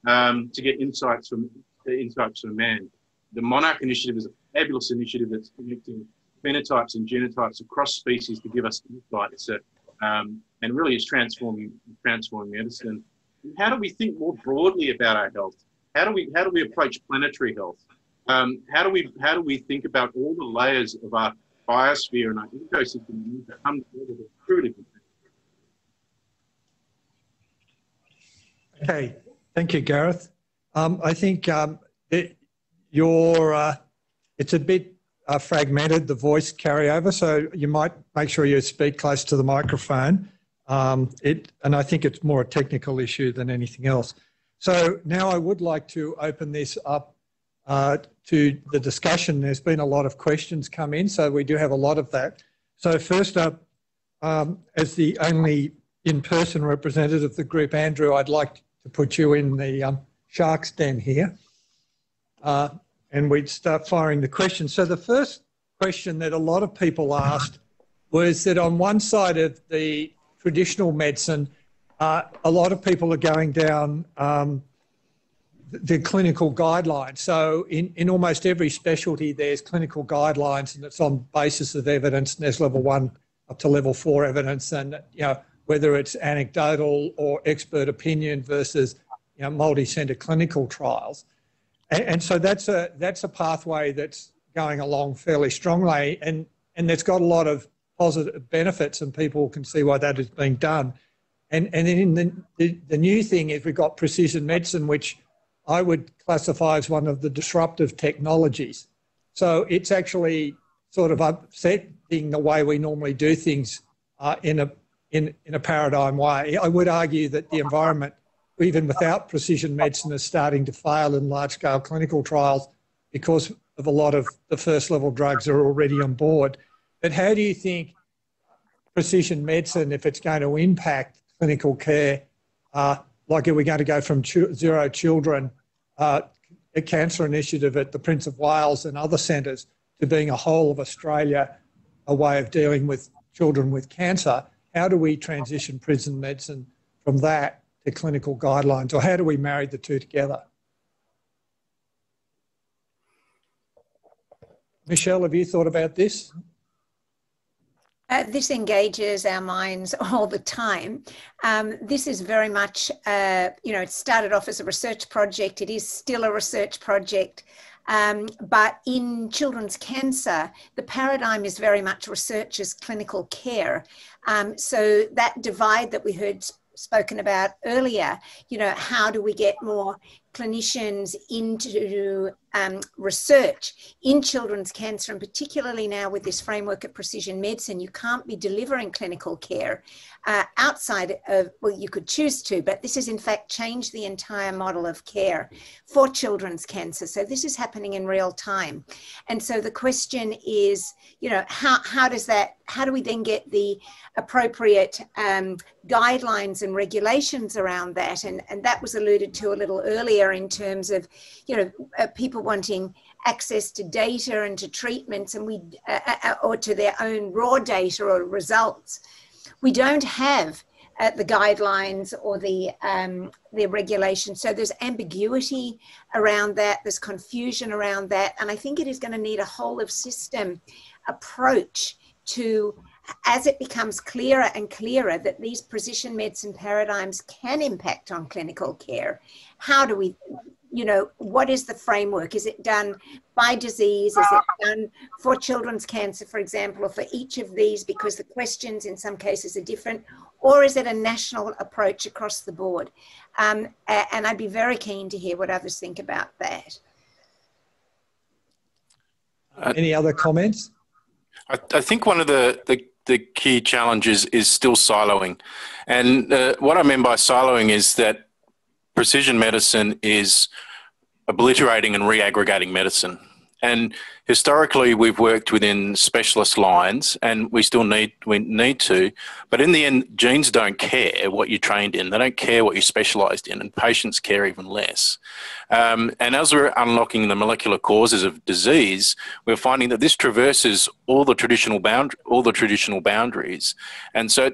[SPEAKER 6] um, to get insights from insights from man. The Monarch Initiative is a fabulous initiative that's connecting phenotypes and genotypes across species to give us insights, uh, um, and really is transforming transforming medicine. How do we think more broadly about our health? How do we how do we approach planetary health? Um, how do we how do we think about all the layers of our biosphere and our ecosystem that come together to truly
[SPEAKER 1] Okay, Thank you, Gareth. Um, I think um, it, your, uh, it's a bit uh, fragmented, the voice carryover, so you might make sure you speak close to the microphone. Um, it, and I think it's more a technical issue than anything else. So now I would like to open this up uh, to the discussion. There's been a lot of questions come in, so we do have a lot of that. So first up, um, as the only in-person representative of the group, Andrew, I'd like to put you in the um, shark's den here. Uh, and we'd start firing the questions. So the first question that a lot of people asked was that on one side of the traditional medicine, uh, a lot of people are going down um, the clinical guidelines. So in, in almost every specialty, there's clinical guidelines and it's on basis of evidence and there's level one up to level four evidence. And, you know, whether it's anecdotal or expert opinion versus you know, multi-centre clinical trials. And, and, so that's a, that's a pathway that's going along fairly strongly and, and that's got a lot of positive benefits and people can see why that is being done. And, and then in the, the, the new thing is we've got precision medicine, which I would classify as one of the disruptive technologies. So it's actually sort of upsetting the way we normally do things uh, in a in, in a paradigm way. I would argue that the environment, even without precision medicine, is starting to fail in large scale clinical trials because of a lot of the first level drugs are already on board. But how do you think precision medicine, if it's going to impact clinical care, uh, like are we going to go from zero children, uh, a cancer initiative at the Prince of Wales and other centres, to being a whole of Australia, a way of dealing with children with cancer? How do we transition precision medicine from that to clinical guidelines, or how do we marry the two together? Michelle, have you thought about this?
[SPEAKER 2] Uh, this engages our minds all the time. Um, this is very much, uh, you know, it started off as a research project. It is still a research project. Um, but in children's cancer, the paradigm is very much researchers' clinical care. Um, so that divide that we heard spoken about earlier, you know, how do we get more clinicians into um, research in children's cancer, and particularly now with this framework of precision medicine, you can't be delivering clinical care uh, outside of, well, you could choose to, but this has in fact changed the entire model of care for children's cancer. So this is happening in real time. And so the question is, you know, how, how does that, how do we then get the appropriate um, guidelines and regulations around that? And, and that was alluded to a little earlier in terms of, you know, uh, people wanting access to data and to treatments and we, uh, uh, uh, or to their own raw data or results. We don't have uh, the guidelines or the um, the regulations. So there's ambiguity around that. There's confusion around that, and I think it is going to need a whole of system approach to as it becomes clearer and clearer that these precision medicine paradigms can impact on clinical care, how do we, you know, what is the framework? Is it done by disease? Is it done for children's cancer, for example, or for each of these because the questions in some cases are different? Or is it a national approach across the board? Um, and I'd be very keen to hear what others think about that.
[SPEAKER 1] Any other comments?
[SPEAKER 7] I, I think one of the, the the key challenge is, is still siloing. And uh, what I mean by siloing is that precision medicine is obliterating and reaggregating medicine. And historically, we've worked within specialist lines, and we still need we need to. But in the end, genes don't care what you're trained in; they don't care what you're specialised in, and patients care even less. Um, and as we're unlocking the molecular causes of disease, we're finding that this traverses all the traditional bound all the traditional boundaries. And so,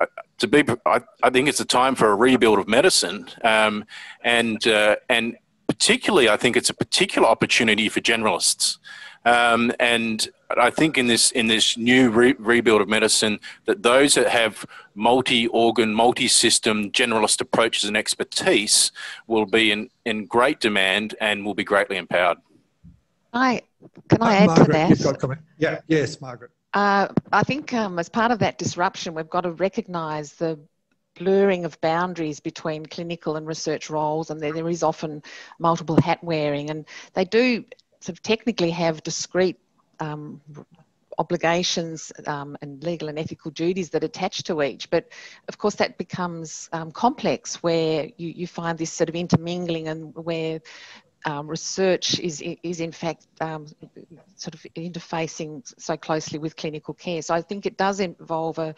[SPEAKER 7] uh, to be, I, I, think it's a time for a rebuild of medicine, um, and uh, and particularly, I think it's a particular opportunity for generalists. Um, and I think in this in this new re- rebuild of medicine, that those that have multi-organ, multi-system generalist approaches and expertise will be in, in great demand and will be greatly empowered.
[SPEAKER 3] I can I
[SPEAKER 1] uh,
[SPEAKER 3] add
[SPEAKER 1] Margaret,
[SPEAKER 3] to that?
[SPEAKER 1] You've got a comment. Yeah. Yes, Margaret.
[SPEAKER 3] Uh, I think um, as part of that disruption, we've got to recognise the blurring of boundaries between clinical and research roles, and there, there is often multiple hat wearing, and they do sort of technically have discrete um, obligations um, and legal and ethical duties that attach to each. But of course, that becomes um, complex where you, you find this sort of intermingling and where um, research is, is in fact um, sort of interfacing so closely with clinical care. So I think it does involve a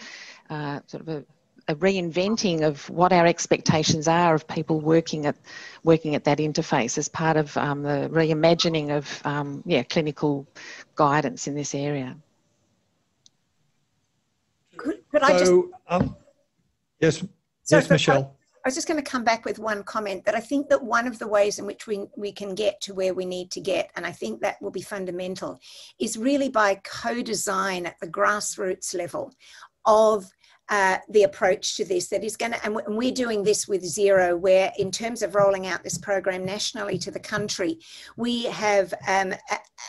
[SPEAKER 3] uh, sort of a a reinventing of what our expectations are of people working at working at that interface as part of um, the reimagining of um, yeah clinical guidance in this area.
[SPEAKER 2] Could, could so, I just? Um,
[SPEAKER 1] yes, Sorry, yes, Michelle.
[SPEAKER 2] I was just going to come back with one comment that I think that one of the ways in which we, we can get to where we need to get, and I think that will be fundamental, is really by co design at the grassroots level of uh, the approach to this that is going to, and we're doing this with Zero, where in terms of rolling out this program nationally to the country, we have um,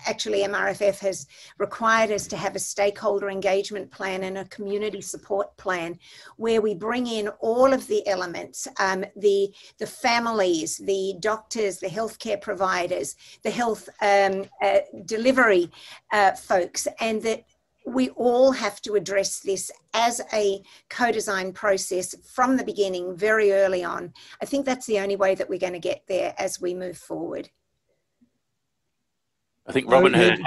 [SPEAKER 2] actually MRFF has required us to have a stakeholder engagement plan and a community support plan where we bring in all of the elements, um, the, the families, the doctors, the healthcare providers, the health um, uh, delivery uh, folks, and that we all have to address this as a co-design process from the beginning, very early on. I think that's the only way that we're going to get there as we move forward.
[SPEAKER 7] I think Robyn had.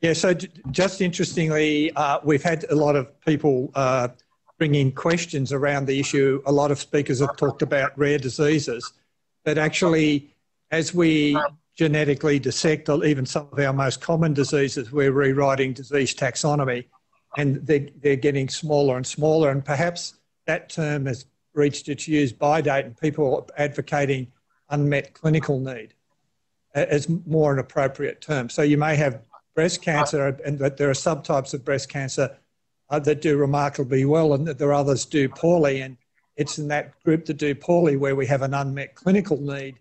[SPEAKER 1] Yeah, so just interestingly, uh, we've had a lot of people uh, bring in questions around the issue. A lot of speakers have talked about rare diseases, but actually, as we genetically dissect even some of our most common diseases. We're rewriting disease taxonomy and they're, they're getting smaller and smaller. And perhaps that term has reached its use by date and people are advocating unmet clinical need as more an appropriate term. So you may have breast cancer and that there are subtypes of breast cancer uh, that do remarkably well and that there are others do poorly. And it's in that group that do poorly where we have an unmet clinical need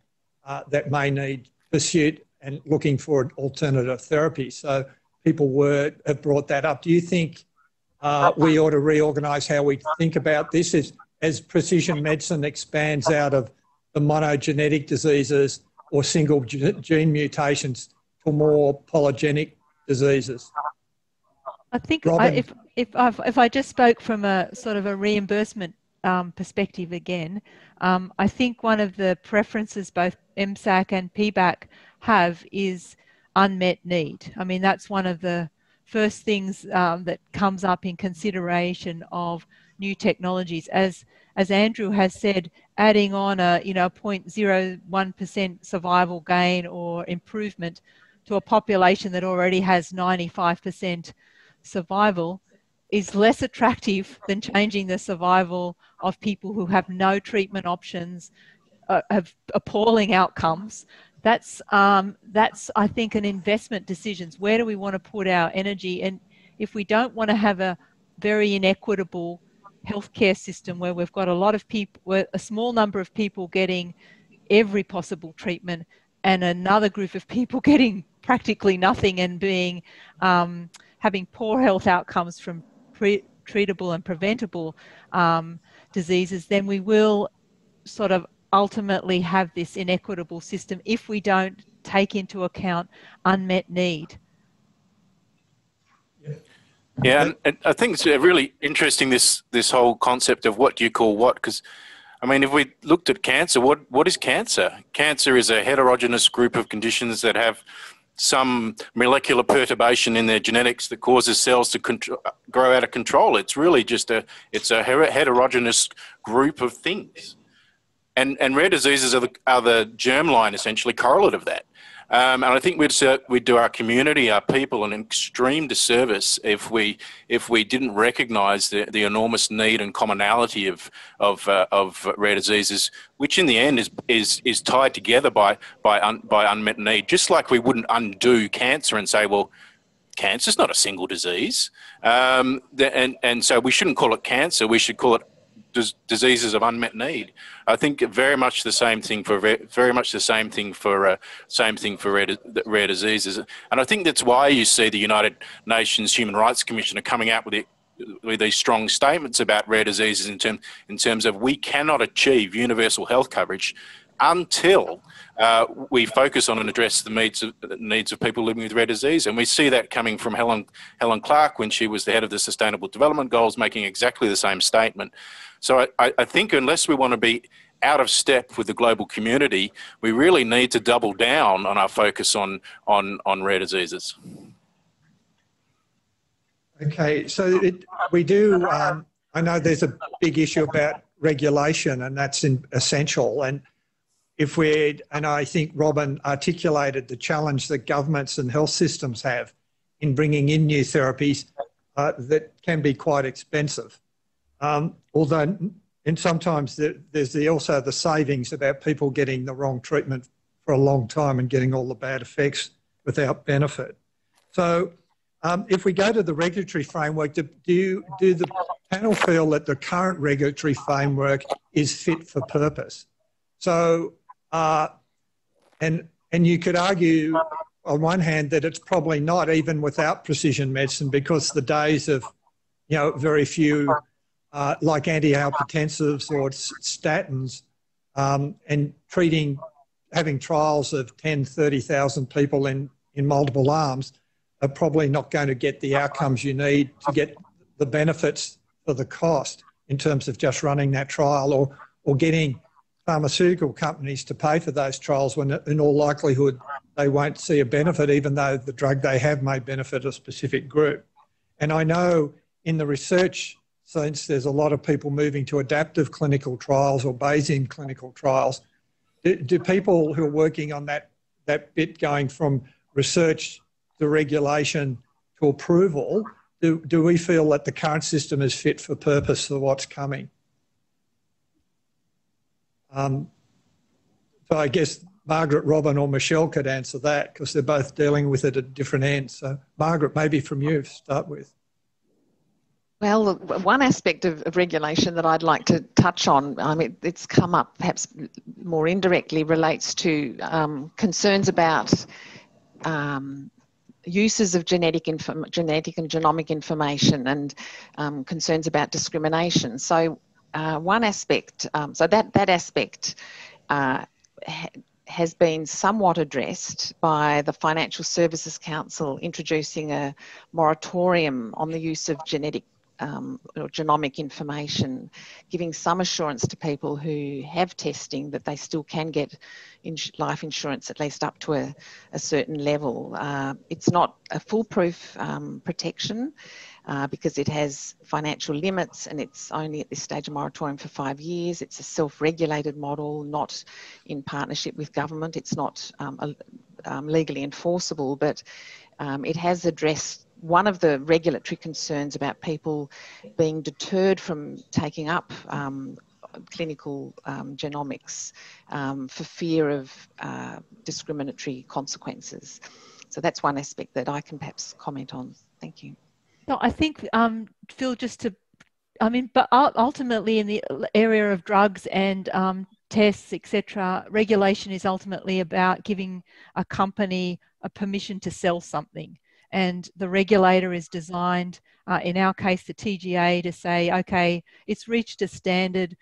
[SPEAKER 1] uh, that may need pursuit and looking for alternative therapy. So people were have brought that up. Do you think uh, we ought to reorganise how we think about this as, as precision medicine expands out of the monogenetic diseases or single gene mutations for more polygenic diseases?
[SPEAKER 4] I think I, if if I've, if I just spoke from a sort of a reimbursement um, perspective again, um, I think one of the preferences both MSAC and PBAC have is unmet need. I mean, that's one of the first things um, that comes up in consideration of new technologies. As as Andrew has said, adding on a you know 0.01% survival gain or improvement to a population that already has 95% survival is less attractive than changing the survival of people who have no treatment options, uh, have appalling outcomes. That's um, that's I think an investment decisions. Where do we want to put our energy? And if we don't want to have a very inequitable healthcare system where we've got a lot of people, a small number of people getting every possible treatment, and another group of people getting practically nothing and being um, having poor health outcomes from pre- treatable and preventable um, diseases, then we will sort of ultimately have this inequitable system if we don't take into account unmet need.
[SPEAKER 7] Yeah, and, and, I think it's really interesting this this whole concept of what do you call what because. I mean, if we looked at cancer, what, what is cancer? Cancer is a heterogeneous group of conditions that have some molecular perturbation in their genetics that causes cells to grow out of control. It's really just a it's a heterogeneous group of things, and and rare diseases are the are the germline essentially correlate of that. Um, and I think we'd we'd do our community, our people, an extreme disservice if we if we didn't recognise the, the enormous need and commonality of of uh, of rare diseases, which in the end is is is tied together by by un, by unmet need. Just like we wouldn't undo cancer and say, well, cancer is not a single disease, um, and and so we shouldn't call it cancer. We should call it diseases of unmet need. I think very much the same thing for very much the same thing for uh, same thing for rare, rare diseases, and I think that's why you see the United Nations Human Rights Commissioner coming out with it with these strong statements about rare diseases in, term, in terms of we cannot achieve universal health coverage until uh, we focus on and address the needs of the needs of people living with rare disease, and we see that coming from Helen Helen Clark when she was the head of the Sustainable Development Goals, making exactly the same statement. So I, I think unless we want to be out of step with the global community, we really need to double down on our focus on on on rare diseases.
[SPEAKER 1] Okay, so it, we do. Um, I know there's a big issue about regulation, and that's in, essential. And if we're, and I think Robyn articulated the challenge that governments and health systems have in bringing in new therapies uh, that can be quite expensive. Um, although, and sometimes there's the, also the savings about people getting the wrong treatment for a long time and getting all the bad effects without benefit. So, Um, if we go to the regulatory framework, do, do, do the panel feel that the current regulatory framework is fit for purpose? So, uh, and and you could argue on one hand that it's probably not even without precision medicine because the days of you know very few uh, like antihypertensives or statins um, and treating having trials of 10 30,000 people in in multiple arms are probably not going to get the outcomes you need to get the benefits for the cost in terms of just running that trial or or getting pharmaceutical companies to pay for those trials when in all likelihood they won't see a benefit even though the drug they have may benefit a specific group. And I know in the research sense there's a lot of people moving to adaptive clinical trials or Bayesian clinical trials. Do, do people who are working on that, that bit going from research to regulation to approval, do, do we feel that the current system is fit for purpose for what's coming? Um, so I guess Margaret, Robyn, or Michelle could answer that because they're both dealing with it at different ends. So, Margaret, maybe from you to start with.
[SPEAKER 3] Well, one aspect of, of, regulation that I'd like to touch on, I mean, it's come up perhaps more indirectly, relates to um, concerns about um, uses of genetic, genetic and genomic information and um, concerns about discrimination. So, uh, one aspect, um, so that, that aspect uh, ha has been somewhat addressed by the Financial Services Council introducing a moratorium on the use of genetic um, or genomic information, giving some assurance to people who have testing that they still can get ins life insurance at least up to a, a certain level. Uh, it's not a foolproof um, protection uh, because it has financial limits and it's only at this stage a moratorium for five years. It's a self-regulated model, not in partnership with government. It's not um, um, legally enforceable, but um, it has addressed one of the regulatory concerns about people being deterred from taking up um, clinical um, genomics um, for fear of uh, discriminatory consequences. So that's one aspect that I can perhaps comment on. Thank you.
[SPEAKER 4] No, I think, um, Phil, just to, I mean, but ultimately in the area of drugs and um, tests, etc., regulation is ultimately about giving a company a permission to sell something and the regulator is designed, uh, in our case, the TGA, to say, okay, it's reached a standard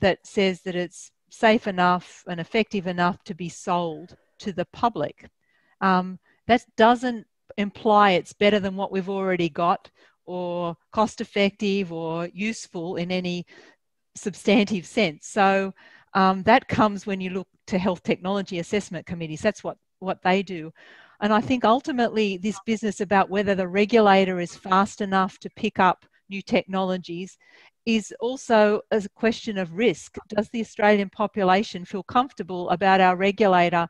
[SPEAKER 4] that says that it's safe enough and effective enough to be sold to the public. Um, that doesn't imply it's better than what we've already got or cost effective or useful in any substantive sense. So um, that comes when you look to health technology assessment committees. That's what, what they do. And I think ultimately, this business about whether the regulator is fast enough to pick up new technologies is also a question of risk. Does the Australian population feel comfortable about our regulator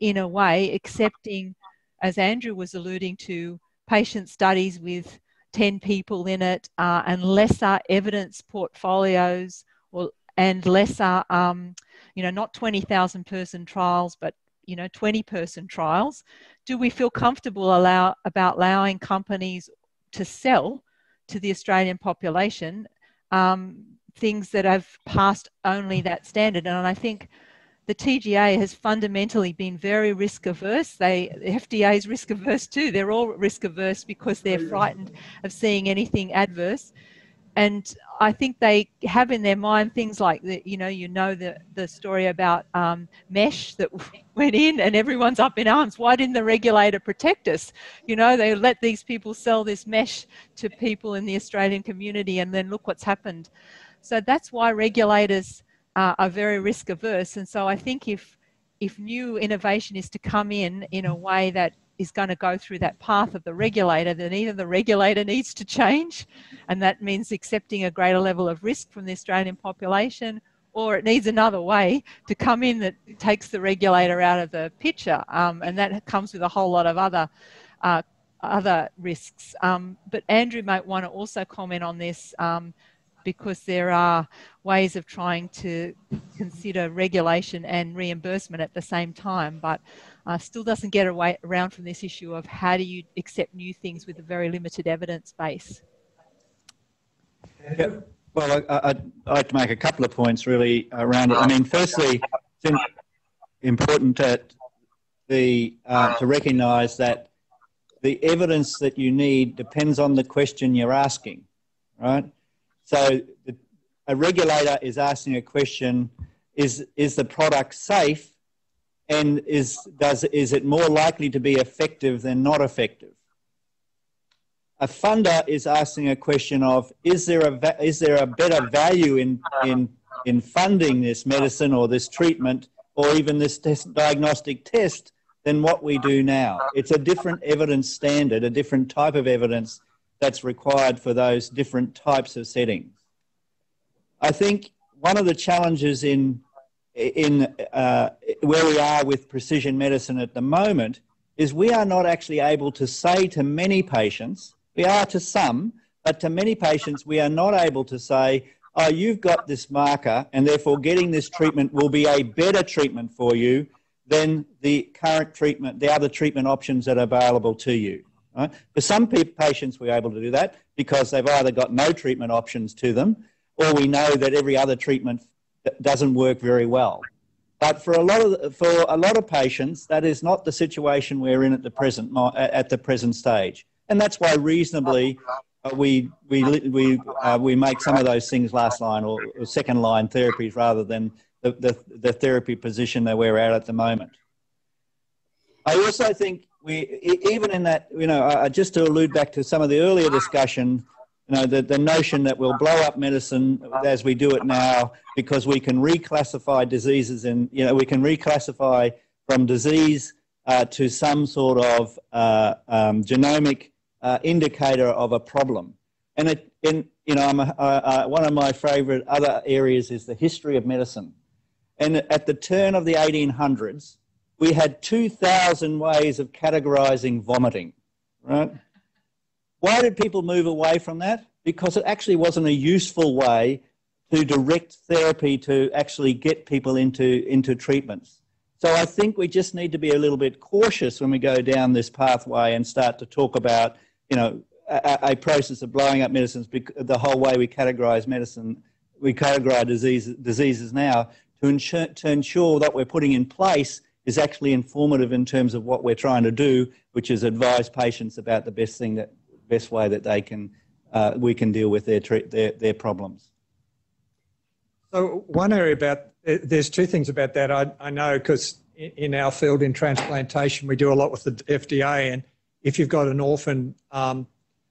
[SPEAKER 4] in a way accepting, as Andrew was alluding to, patient studies with 10 people in it uh, and lesser evidence portfolios or and lesser, um, you know, not 20,000 person trials, but you know 20 person trials. Do we feel comfortable allow, about allowing companies to sell to the australian population um, things that have passed only that standard? And i think the TGA has fundamentally been very risk averse. They, the FDA is risk averse too. They're all risk averse because they're frightened of seeing anything adverse and I think they have in their mind things like the, you know, you know the the story about um, mesh that went in, and everyone's up in arms. Why didn't the regulator protect us? You know, they let these people sell this mesh to people in the Australian community, and then look what's happened. So that's why regulators uh, are very risk averse. And so I think if if new innovation is to come in in a way that is going to go through that path of the regulator, then either the regulator needs to change, and that means accepting a greater level of risk from the Australian population, or it needs another way to come in that takes the regulator out of the picture, um, and that comes with a whole lot of other uh, other risks. Um, but Andrew might want to also comment on this um, because there are ways of trying to consider regulation and reimbursement at the same time. But uh, still doesn't get away, around from this issue of how do you accept new things with a very limited evidence base.
[SPEAKER 5] Well, I, would like to make a couple of points really around it. I mean, firstly, it's important to, uh, to recognise that the evidence that you need depends on the question you're asking, right? So the, a regulator is asking a question, is, is the product safe and is, does, is it more likely to be effective than not effective? A funder is asking a question of, is there a, is there a better value in, in, in funding this medicine or this treatment or even this test, diagnostic test than what we do now? It's a different evidence standard, a different type of evidence that's required for those different types of settings. I think one of the challenges in in uh, where we are with precision medicine at the moment is we are not actually able to say to many patients, we are to some, but to many patients, we are not able to say, oh, you've got this marker, and therefore getting this treatment will be a better treatment for you than the current treatment, the other treatment options that are available to you. Right? For some patients, we're able to do that because they've either got no treatment options to them, or we know that every other treatment doesn't work very well. But for a lot of for a lot of patients, that is not the situation we're in at the present at the present stage, and that's why reasonably uh, we we we uh, we make some of those things last line or, or second line therapies rather than the, the, the therapy position that we're at at the moment. I also think we even in that you know uh, just to allude back to some of the earlier discussion you know, the, the notion that we'll blow up medicine as we do it now because we can reclassify diseases and, you know, we can reclassify from disease uh, to some sort of uh, um, genomic uh, indicator of a problem. And it, in, you know, I'm a, one of my favorite other areas is the history of medicine. And at the turn of the 1800s, we had 2,000 ways of categorizing vomiting, right? Why did people move away from that? Because it actually wasn't a useful way to direct therapy to actually get people into, into treatments. So I think we just need to be a little bit cautious when we go down this pathway and start to talk about, you know, a, a process of blowing up medicines, the whole way we categorize medicine, we categorize diseases, diseases now, to ensure, to ensure that we're putting in place is actually informative in terms of what we're trying to do, which is advise patients about the best thing that best way that they can uh, we can deal with their, their their problems.
[SPEAKER 1] So one area about there's two things about that I, I know because in our field in transplantation we do a lot with the FDA and if you've got an orphan um,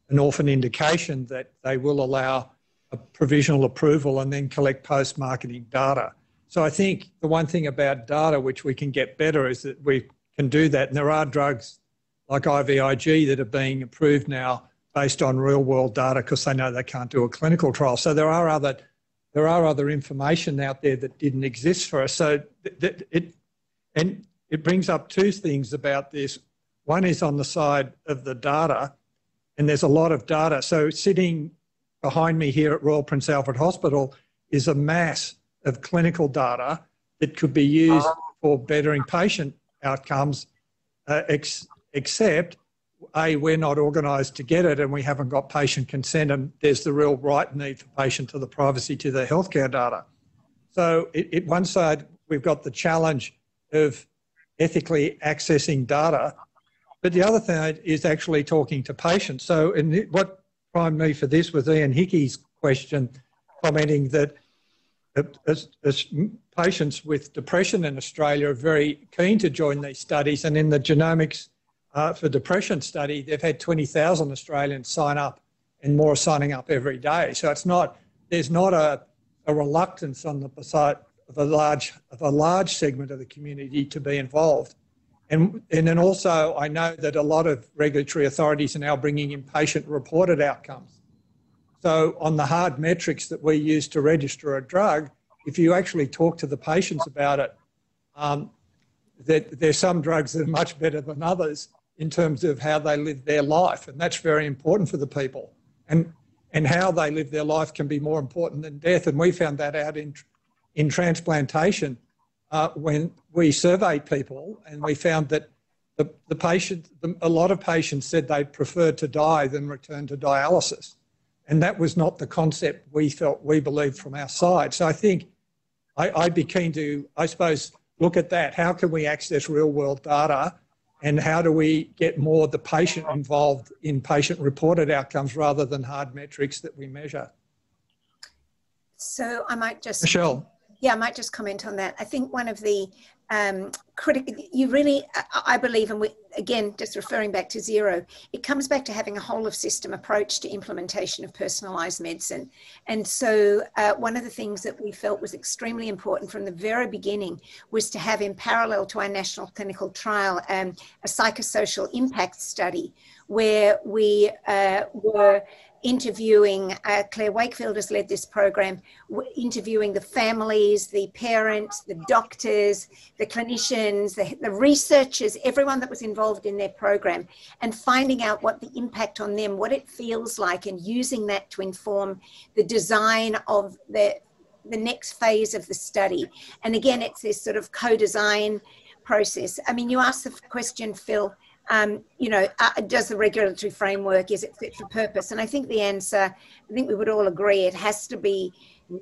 [SPEAKER 1] an orphan indication that they will allow a provisional approval and then collect post-marketing data. So I think the one thing about data which we can get better is that we can do that and there are drugs like IVIG that are being approved now based on real world data because they know they can't do a clinical trial. So there are other there are other information out there that didn't exist for us. So it and it brings up two things about this. One is on the side of the data, and there's a lot of data. So sitting behind me here at Royal Prince Alfred Hospital is a mass of clinical data that could be used for bettering patient outcomes, uh, ex- except a we're not organised to get it and we haven't got patient consent and there's the real right need for patient to the privacy to their healthcare data. So it, it one side we've got the challenge of ethically accessing data but the other thing is actually talking to patients. So and what primed me for this was Ian Hickie's question commenting that as, as patients with depression in australia are very keen to join these studies and in the genomics uh, for depression study, they've had 20,000 Australians sign up and more signing up every day. So it's not, there's not a, a reluctance on the side of a large, of a large segment of the community to be involved. And, and then also, I know that a lot of regulatory authorities are now bringing in patient reported outcomes. So, on the hard metrics that we use to register a drug, if you actually talk to the patients about it, um, that there's some drugs that are much better than others, in terms of how they live their life. And that's very important for the people. And, and how they live their life can be more important than death. And we found that out in, in transplantation. uh, when we surveyed people and we found that the, the patient, the, a lot of patients said they preferred to die than return to dialysis. And that was not the concept we felt we believed from our side. So I think I, I'd be keen to, I suppose, look at that. How can we access real world data and how do we get more of the patient involved in patient reported outcomes rather than hard metrics that we measure?
[SPEAKER 2] So I might just
[SPEAKER 1] Michelle.
[SPEAKER 2] Yeah, I might just comment on that. I think one of the um, you really, I believe, and we, again, just referring back to zero, it comes back to having a whole of system approach to implementation of personalised medicine. And so, uh, one of the things that we felt was extremely important from the very beginning was to have, in parallel to our national clinical trial, um, a psychosocial impact study where we uh, were interviewing, uh, Claire Wakefield has led this program, interviewing the families, the parents, the doctors, the clinicians, the, the, researchers, everyone that was involved in their program, and finding out what the impact on them, what it feels like, and using that to inform the design of the, the next phase of the study. And again, it's this sort of co design process. I mean, you asked the question, Phil um, you know, uh, does the regulatory framework, is it fit for purpose? And I think the answer, I think we would all agree, it has to be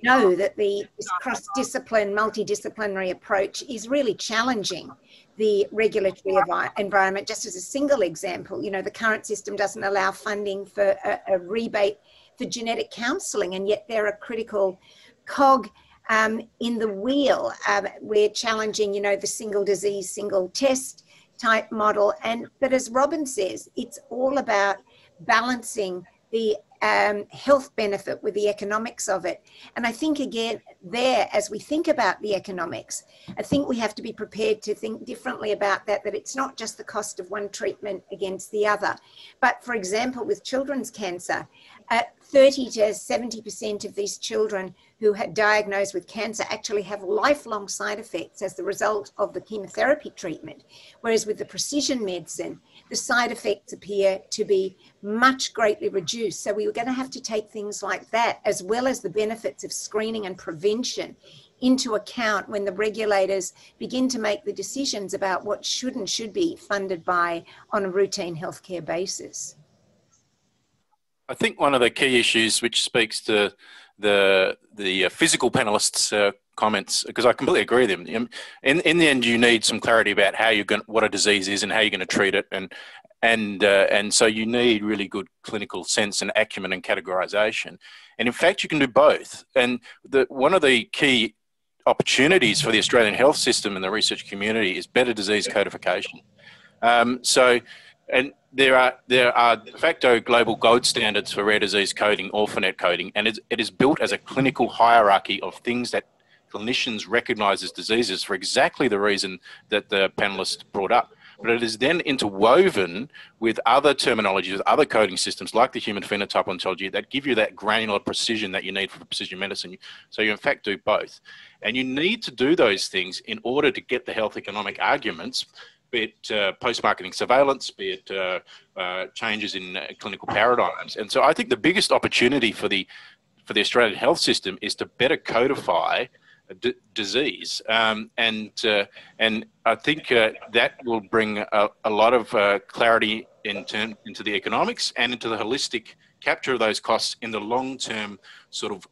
[SPEAKER 2] no, that the cross-discipline, multidisciplinary approach is really challenging the regulatory environment. Just as a single example, you know, the current system doesn't allow funding for a, a rebate for genetic counselling, and yet they're a critical cog um, in the wheel. Um, we're challenging, you know, the single disease, single test type model. And but as Robyn says, it's all about balancing the um, health benefit with the economics of it. And I think again, there, as we think about the economics, I think we have to be prepared to think differently about that, that it's not just the cost of one treatment against the other. But for example, with children's cancer, uh, 30 to 70% of these children who had diagnosed with cancer actually have lifelong side effects as the result of the chemotherapy treatment. Whereas with the precision medicine, the side effects appear to be much greatly reduced. So we were going to have to take things like that, as well as the benefits of screening and prevention, into account when the regulators begin to make the decisions about what should and should be funded by on a routine healthcare basis.
[SPEAKER 7] I think one of the key issues which speaks to the the uh, physical panelists' uh, comments because I completely agree with them. In in the end, you need some clarity about how you're going, what a disease is, and how you're going to treat it, and and uh, and so you need really good clinical sense and acumen and categorization. And in fact, you can do both. And the one of the key opportunities for the Australian health system and the research community is better disease codification. Um, so and there are there are de facto global gold standards for rare disease coding, orphanet coding, and it, it is built as a clinical hierarchy of things that clinicians recognise as diseases for exactly the reason that the panelists brought up. But it is then interwoven with other terminologies, with other coding systems like the human phenotype ontology that give you that granular precision that you need for precision medicine. So you in fact do both. And you need to do those things in order to get the health economic arguments be it uh, post-marketing surveillance, be it uh, uh, changes in uh, clinical paradigms. And so I think the biggest opportunity for the for the Australian health system is to better codify disease, um, and uh, and I think uh, that will bring a, a lot of clarity in turn into the economics and into the holistic capture of those costs in the long-term sort of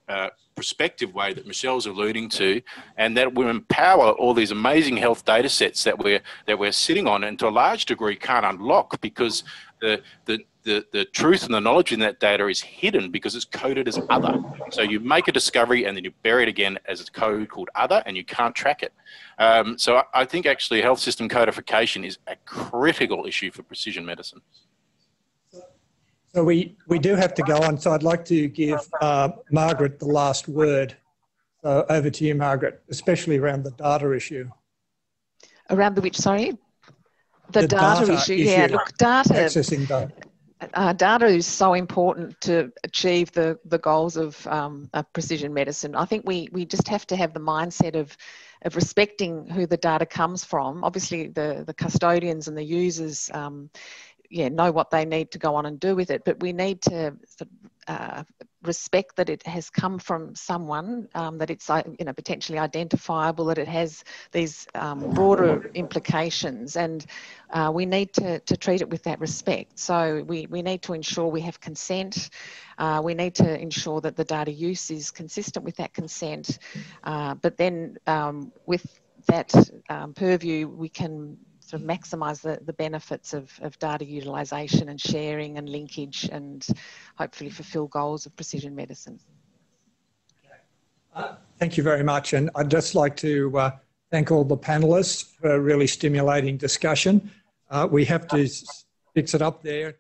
[SPEAKER 7] perspective way that Michelle's alluding to, and that will empower all these amazing health data sets that we're that we're sitting on, and to a large degree can't unlock because the the the, the truth and the knowledge in that data is hidden because it's coded as other. So you make a discovery and then you bury it again as a code called other and you can't track it. Um, so I, I think actually health system codification is a critical issue for precision medicine.
[SPEAKER 1] So we, we do have to go on. So I'd like to give uh, Margaret the last word. So over to you, Margaret, especially around the data issue.
[SPEAKER 3] Around the which, sorry? The, the data, data issue. issue. Yeah, look, data.
[SPEAKER 1] Accessing data.
[SPEAKER 3] Uh, data is so important to achieve the, the goals of, um, of precision medicine. I think we, we just have to have the mindset of, of respecting who the data comes from. Obviously, the, the custodians and the users um, yeah know what they need to go on and do with it. But we need to uh, respect that it has come from someone, um, that it's uh, you know potentially identifiable, that it has these um, broader implications, and uh, we need to, to treat it with that respect. So we, we need to ensure we have consent. Uh, we need to ensure that the data use is consistent with that consent. Uh, but then um, with that um, purview, we can sort of maximise the, the benefits of, of data utilisation and sharing and linkage and hopefully fulfil goals of precision medicine.
[SPEAKER 1] Uh, thank you very much. And I'd just like to uh, thank all the panelists for a really stimulating discussion. Uh, we have to fix it up there.